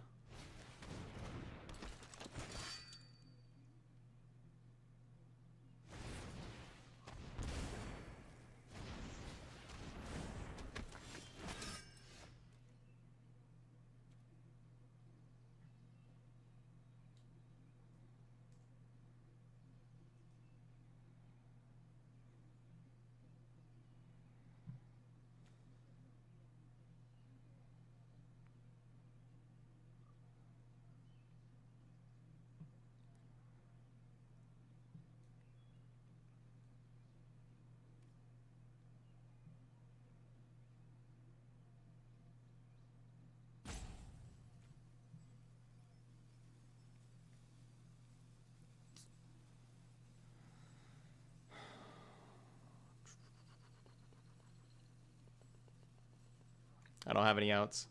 I don't have any outs.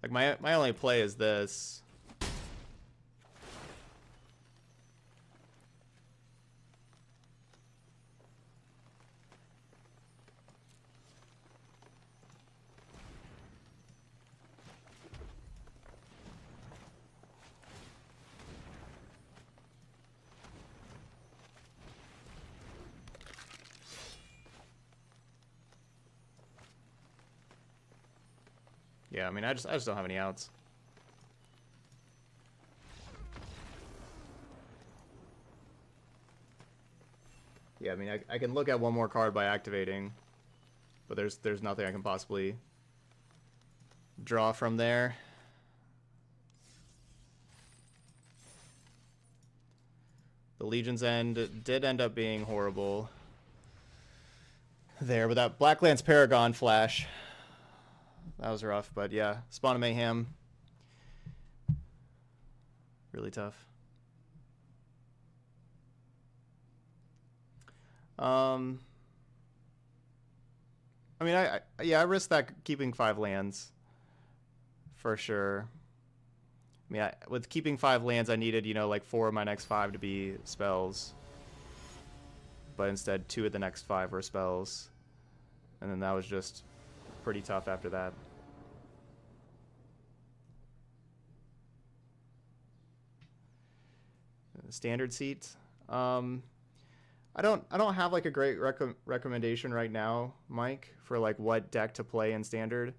Like my my only play is this. Mean, I just I just don't have any outs. Yeah, I mean, I, I can look at one more card by activating, but there's there's nothing I can possibly draw from there. The Legion's End did end up being horrible there, but that Blacklance Paragon flash that was rough, but yeah, Spawn of Mayhem. Really tough. Um, I mean, I, I yeah, I risked that keeping five lands for sure. I mean, I, with keeping five lands, I needed you know like four of my next five to be spells, but instead two of the next five were spells, and then that was just pretty tough after that. Standard seats. Um, I don't I don't have like a great rec recommendation right now, Mike, for like what deck to play in standard.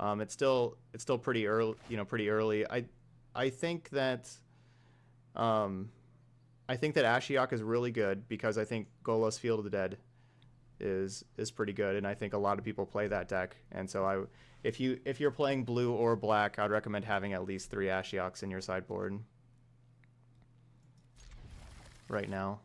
Um, it's still it's still pretty early, you know, pretty early. I I think that um, I think that Ashiok is really good because I think Golos Field of the Dead is is pretty good, and I think a lot of people play that deck. And so I, if you if you're playing blue or black, I'd recommend having at least three Ashioks in your sideboard right now.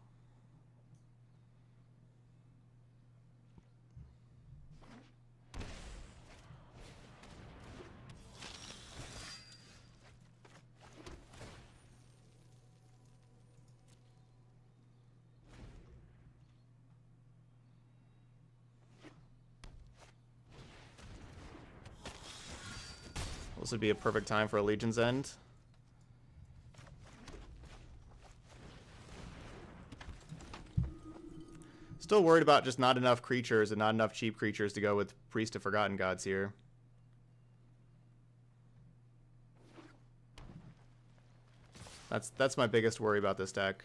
This would be a perfect time for a Legion's End. Still worried about just not enough creatures and not enough cheap creatures to go with Priest of Forgotten Gods here. That's that's my biggest worry about this deck.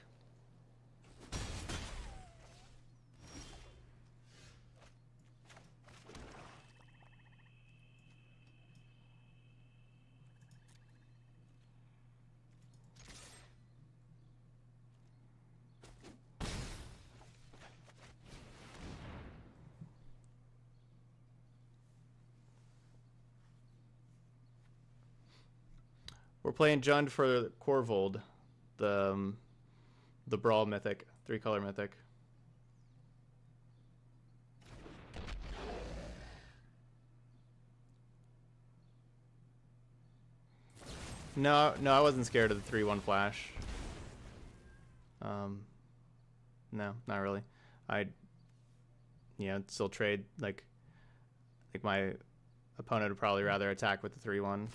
Playing Jund for Korvold, the um, the Brawl mythic, three color mythic. No, no, I wasn't scared of the three one flash. Um, no, not really. I, you still trade like, like my opponent would probably rather attack with the three one.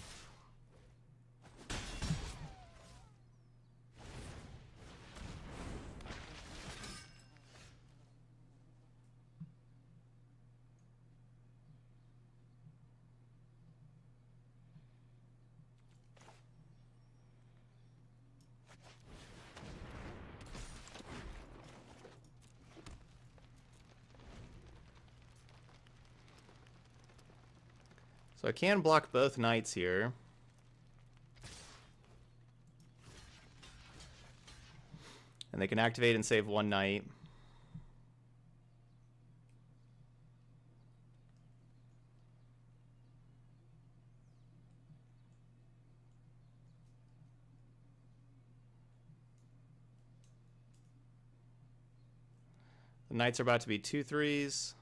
Can block both knights here. And they can activate and save one knight. The knights are about to be two threes.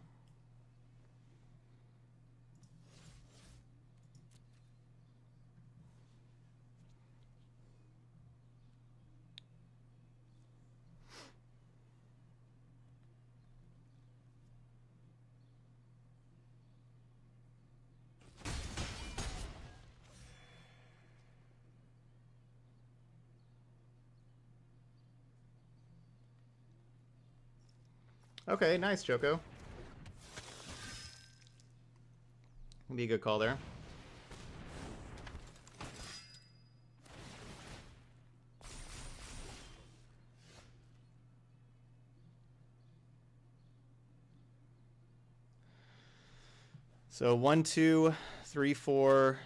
Okay, nice, Joko. Be a good call there. So one, two, three, four,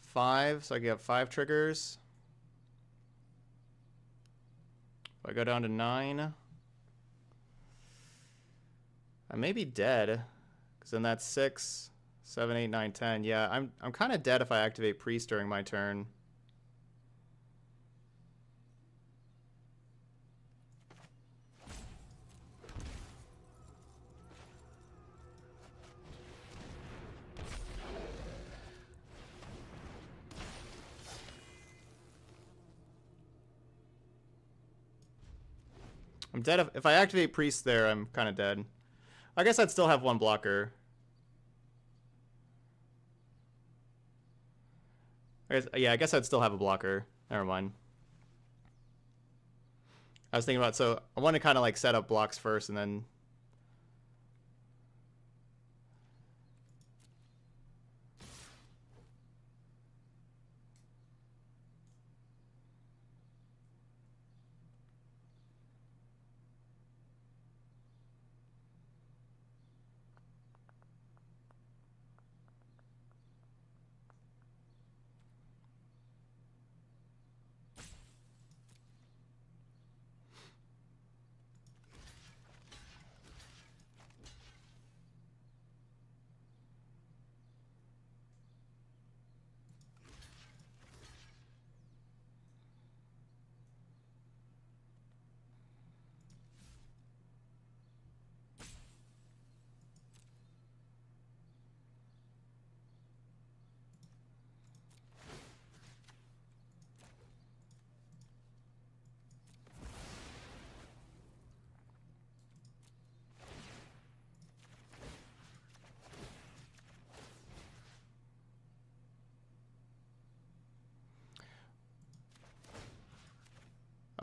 five. So I get five triggers. If I go down to nine. I may be dead, because then that's six, seven, eight, nine, ten. Yeah, I'm I'm kind of dead if I activate priest during my turn. I'm dead if, if I activate priest there, I'm kind of dead. I guess I'd still have one blocker. I guess, yeah, I guess I'd still have a blocker. Never mind. I was thinking about, so I want to kind of like set up blocks first and then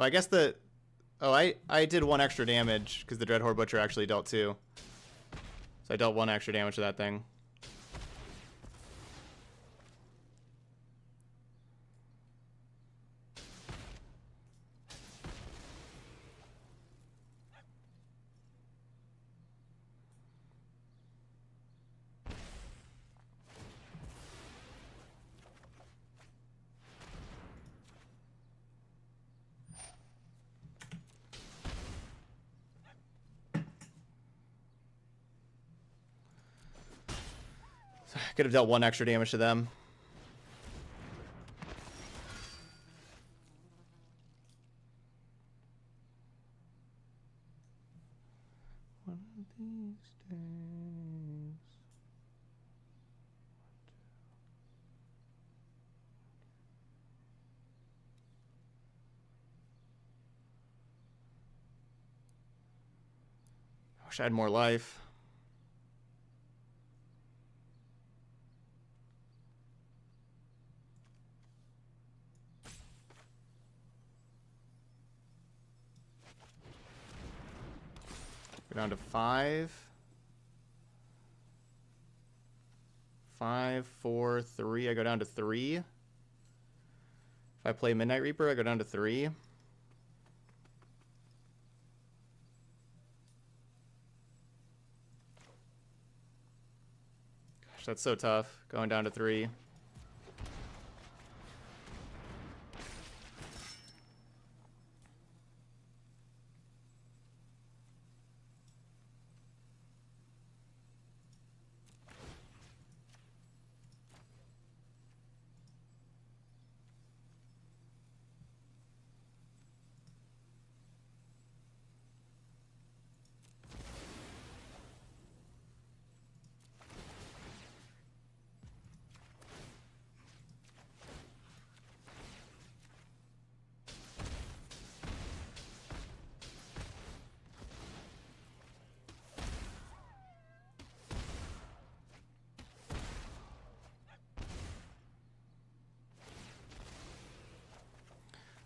I guess the... Oh, I, I did one extra damage because the dread Dreadhorde Butcher actually dealt two. So I dealt one extra damage to that thing. Could have dealt one extra damage to them. I wish I had more life. Go down to five. Five, four, three. I go down to three. If I play Midnight Reaper, I go down to three. Gosh, that's so tough. Going down to three.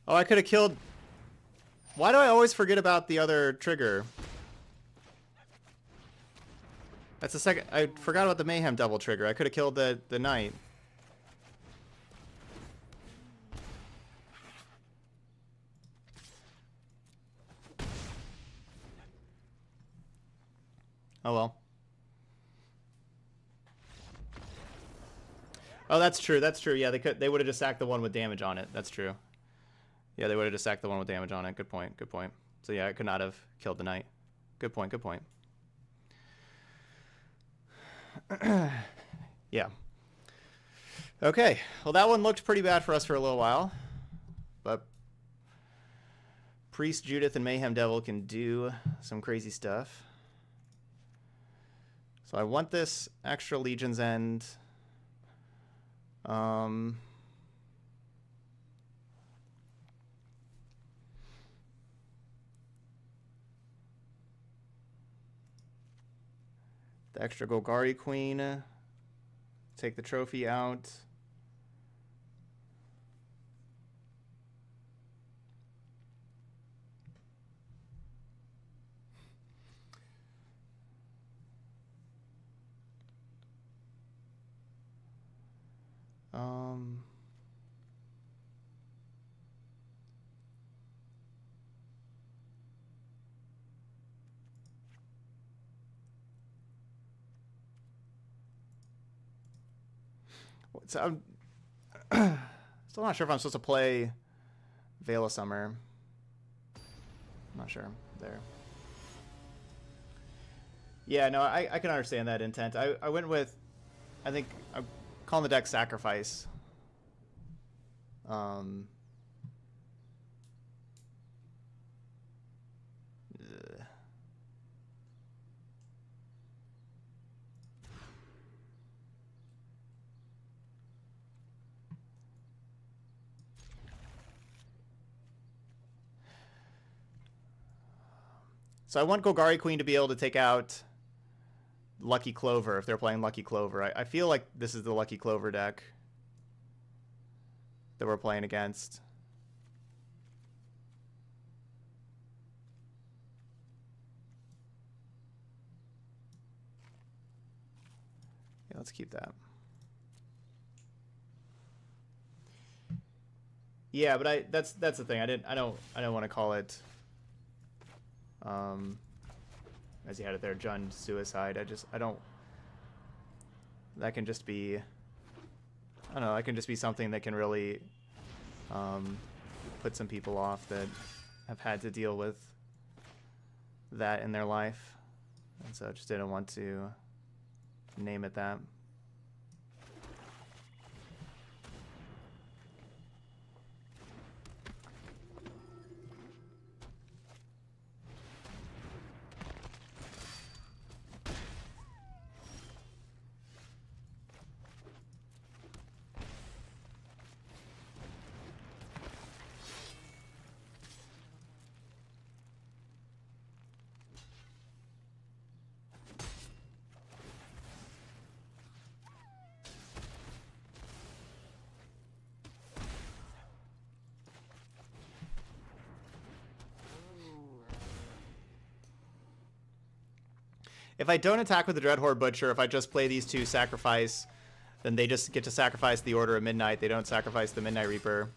Oh, I could have killed... Why do I always forget about the other trigger? That's the second... I forgot about the Mayhem double trigger. I could have killed the, the knight. Oh well. Oh, that's true. That's true. Yeah, they could. They would have just sacked the one with damage on it. That's true. Yeah, they would have just sacked the one with damage on it. Good point. Good point. So yeah, it could not have killed the knight. Good point. Good point. yeah. Okay. Well, that one looked pretty bad for us for a little while, but Priest Judith and Mayhem Devil can do some crazy stuff. So I want this extra Legion's End. Um, the extra Golgari Queen. Take the trophy out. Um, so I'm still not sure if I'm supposed to play Veil of Summer. I'm not sure there. Yeah, no, I, I can understand that intent. I, I went with, I think, I'm calling the deck Sacrifice. Um, So I want Golgari Queen to be able to take out Lucky Clover if they're playing Lucky Clover. I, I feel like this is the Lucky Clover deck that we're playing against. Yeah, let's keep that. Yeah, but I that's that's the thing. I didn't I don't I don't want to call it um as you had it there, Jund suicide. I just I don't that can just be I don't know, that can just be something that can really um put some people off that have had to deal with that in their life. And so I just didn't want to name it that. If I don't attack with the Dreadhorde Butcher, if I just play these two sacrifice, then they just get to sacrifice the Order of Midnight. They don't sacrifice the Midnight Reaper.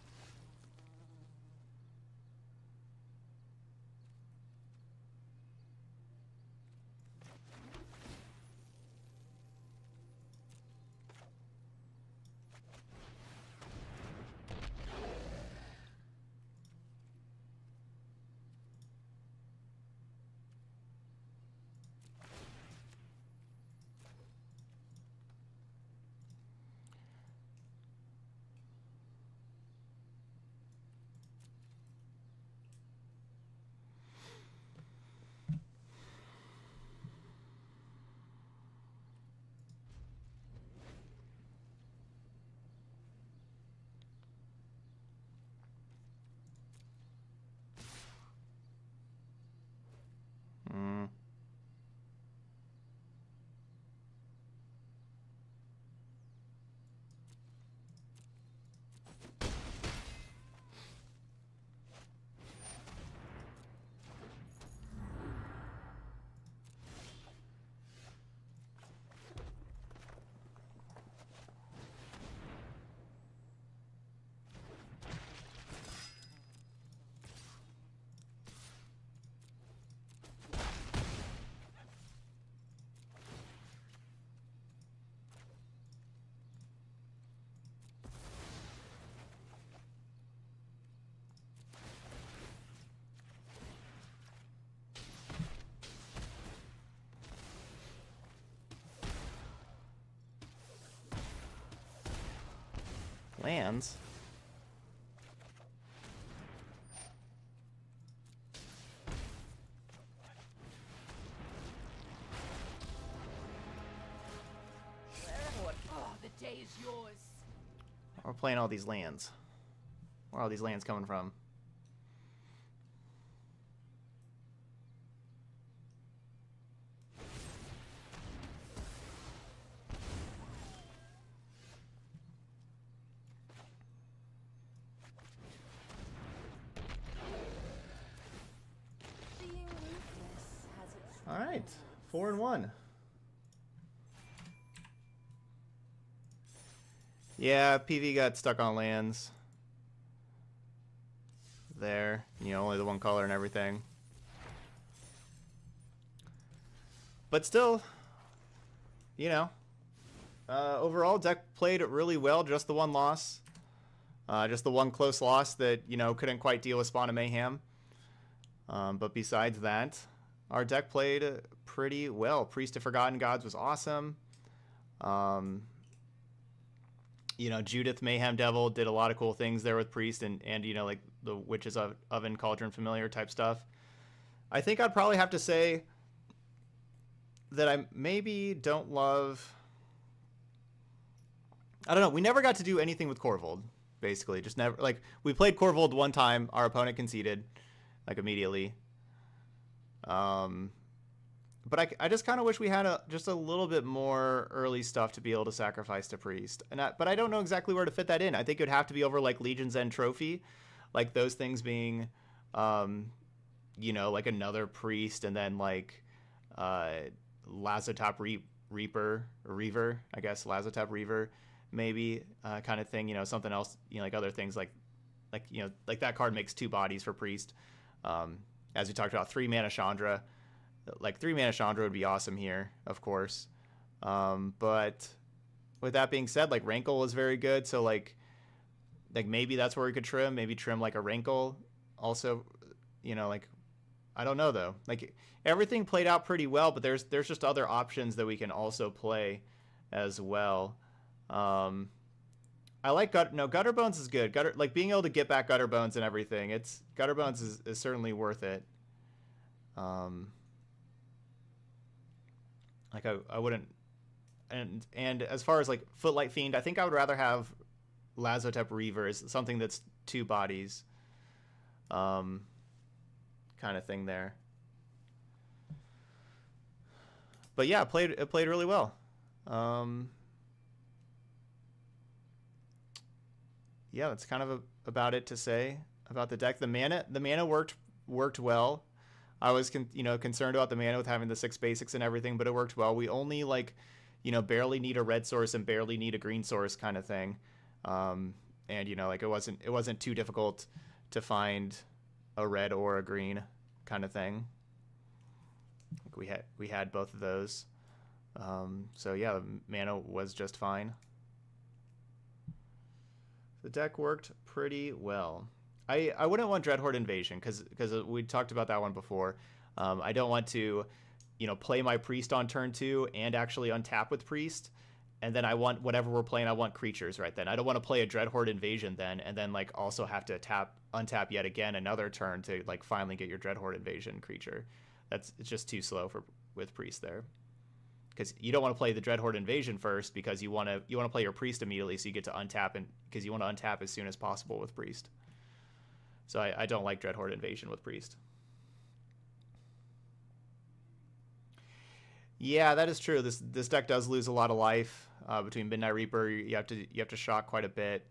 Mm. Lands. Oh, the day is yours. We're playing all these lands. Where are all these lands coming from? Being ruthless has its All right, four and one. PV got stuck on lands. There, you know, only the one color and everything. But still, you know, uh, overall deck played really well. Just the one loss, uh, just the one close loss that you know couldn't quite deal with Spawn of Mayhem. Um, but besides that, our deck played pretty well. Priest of Forgotten Gods was awesome. Um, you know, Judith Mayhem Devil did a lot of cool things there with Priest and, and you know, like the Witches of Oven Cauldron Familiar type stuff. I think I'd probably have to say that I maybe don't love. I don't know. We never got to do anything with Korvold, basically. Just never. Like, we played Korvold one time. Our opponent conceded, like, immediately. Um, but I, I just kind of wish we had a just a little bit more early stuff to be able to sacrifice to priest. And I, but I don't know exactly where to fit that in. I think it would have to be over like Legion's End Trophy, like those things being, um, you know, like another priest and then like, uh, Lazotep Re- Reaper Reaver, I guess Lazotep Reaver, maybe uh, kind of thing. You know, something else. You know, like other things like, like you know, like that card makes two bodies for priest. Um, as we talked about, three mana Chandra like three mana Chandra would be awesome here, of course. Um, but with that being said, like Rankle is very good, so like like maybe that's where we could trim. Maybe trim like a Rankle. Also, you know, like I don't know though. Like everything played out pretty well, but there's there's just other options that we can also play as well. Um, I like gut no Gutterbones is good. Gutter like being able to get back Gutterbones and everything. It's Gutterbones is, is certainly worth it. Um, like I, I wouldn't and and as far as like Footlight Fiend, I think I would rather have Lazotep Reavers, something that's two bodies. Um kind of thing there. But yeah, it played it played really well. Um Yeah, that's kind of a, about it to say about the deck. The mana the mana worked worked well. I was, con- you know, concerned about the mana with having the six basics and everything, but it worked well. We only like, you know, barely need a red source and barely need a green source kind of thing. Um, and you know, like it wasn't it wasn't too difficult to find a red or a green kind of thing. Like we had we had both of those. Um, so yeah, the mana was just fine. The deck worked pretty well. I, I wouldn't want Dreadhorde Invasion because because we talked about that one before. Um, I don't want to, you know, play my priest on turn two and actually untap with priest, and then I want whatever we're playing. I want creatures right then. I don't want to play a Dreadhorde Invasion then, and then like also have to tap untap yet again another turn to like finally get your Dreadhorde Invasion creature. That's it's just too slow for with priest there because you don't want to play the Dreadhorde Invasion first because you want to you want to play your priest immediately so you get to untap and because you want to untap as soon as possible with priest. So I, I don't like Dreadhorde Invasion with priest. Yeah, that is true. This this deck does lose a lot of life uh, between Midnight Reaper. You have to you have to shock quite a bit.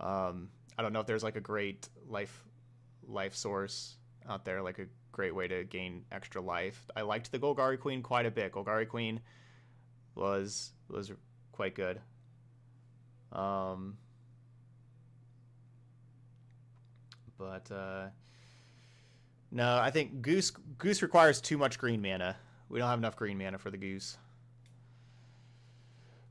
Um, I don't know if there's like a great life life source out there, like a great way to gain extra life. I liked the Golgari Queen quite a bit. Golgari Queen was was quite good. Um, but uh, no, I think Goose Goose requires too much green mana. We don't have enough green mana for the Goose.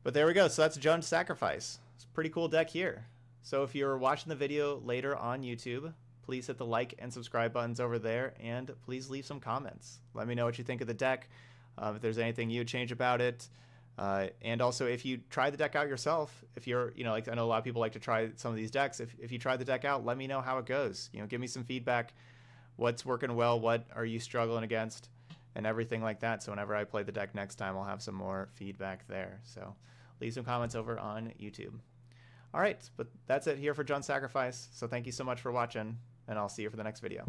But there we go. So that's Jund Sacrifice. It's a pretty cool deck here. So if you're watching the video later on YouTube, please hit the like and subscribe buttons over there, and please leave some comments. Let me know what you think of the deck, uh, if there's anything you'd change about it. Uh, and also, if you try the deck out yourself, if you're, you know, like I know a lot of people like to try some of these decks. If, if you try the deck out, let me know how it goes. You know, give me some feedback. What's working well? What are you struggling against? And everything like that. So whenever I play the deck next time, I'll have some more feedback there. So leave some comments over on YouTube. All right, but that's it here for Jund Sacrifice. So thank you so much for watching, and I'll see you for the next video.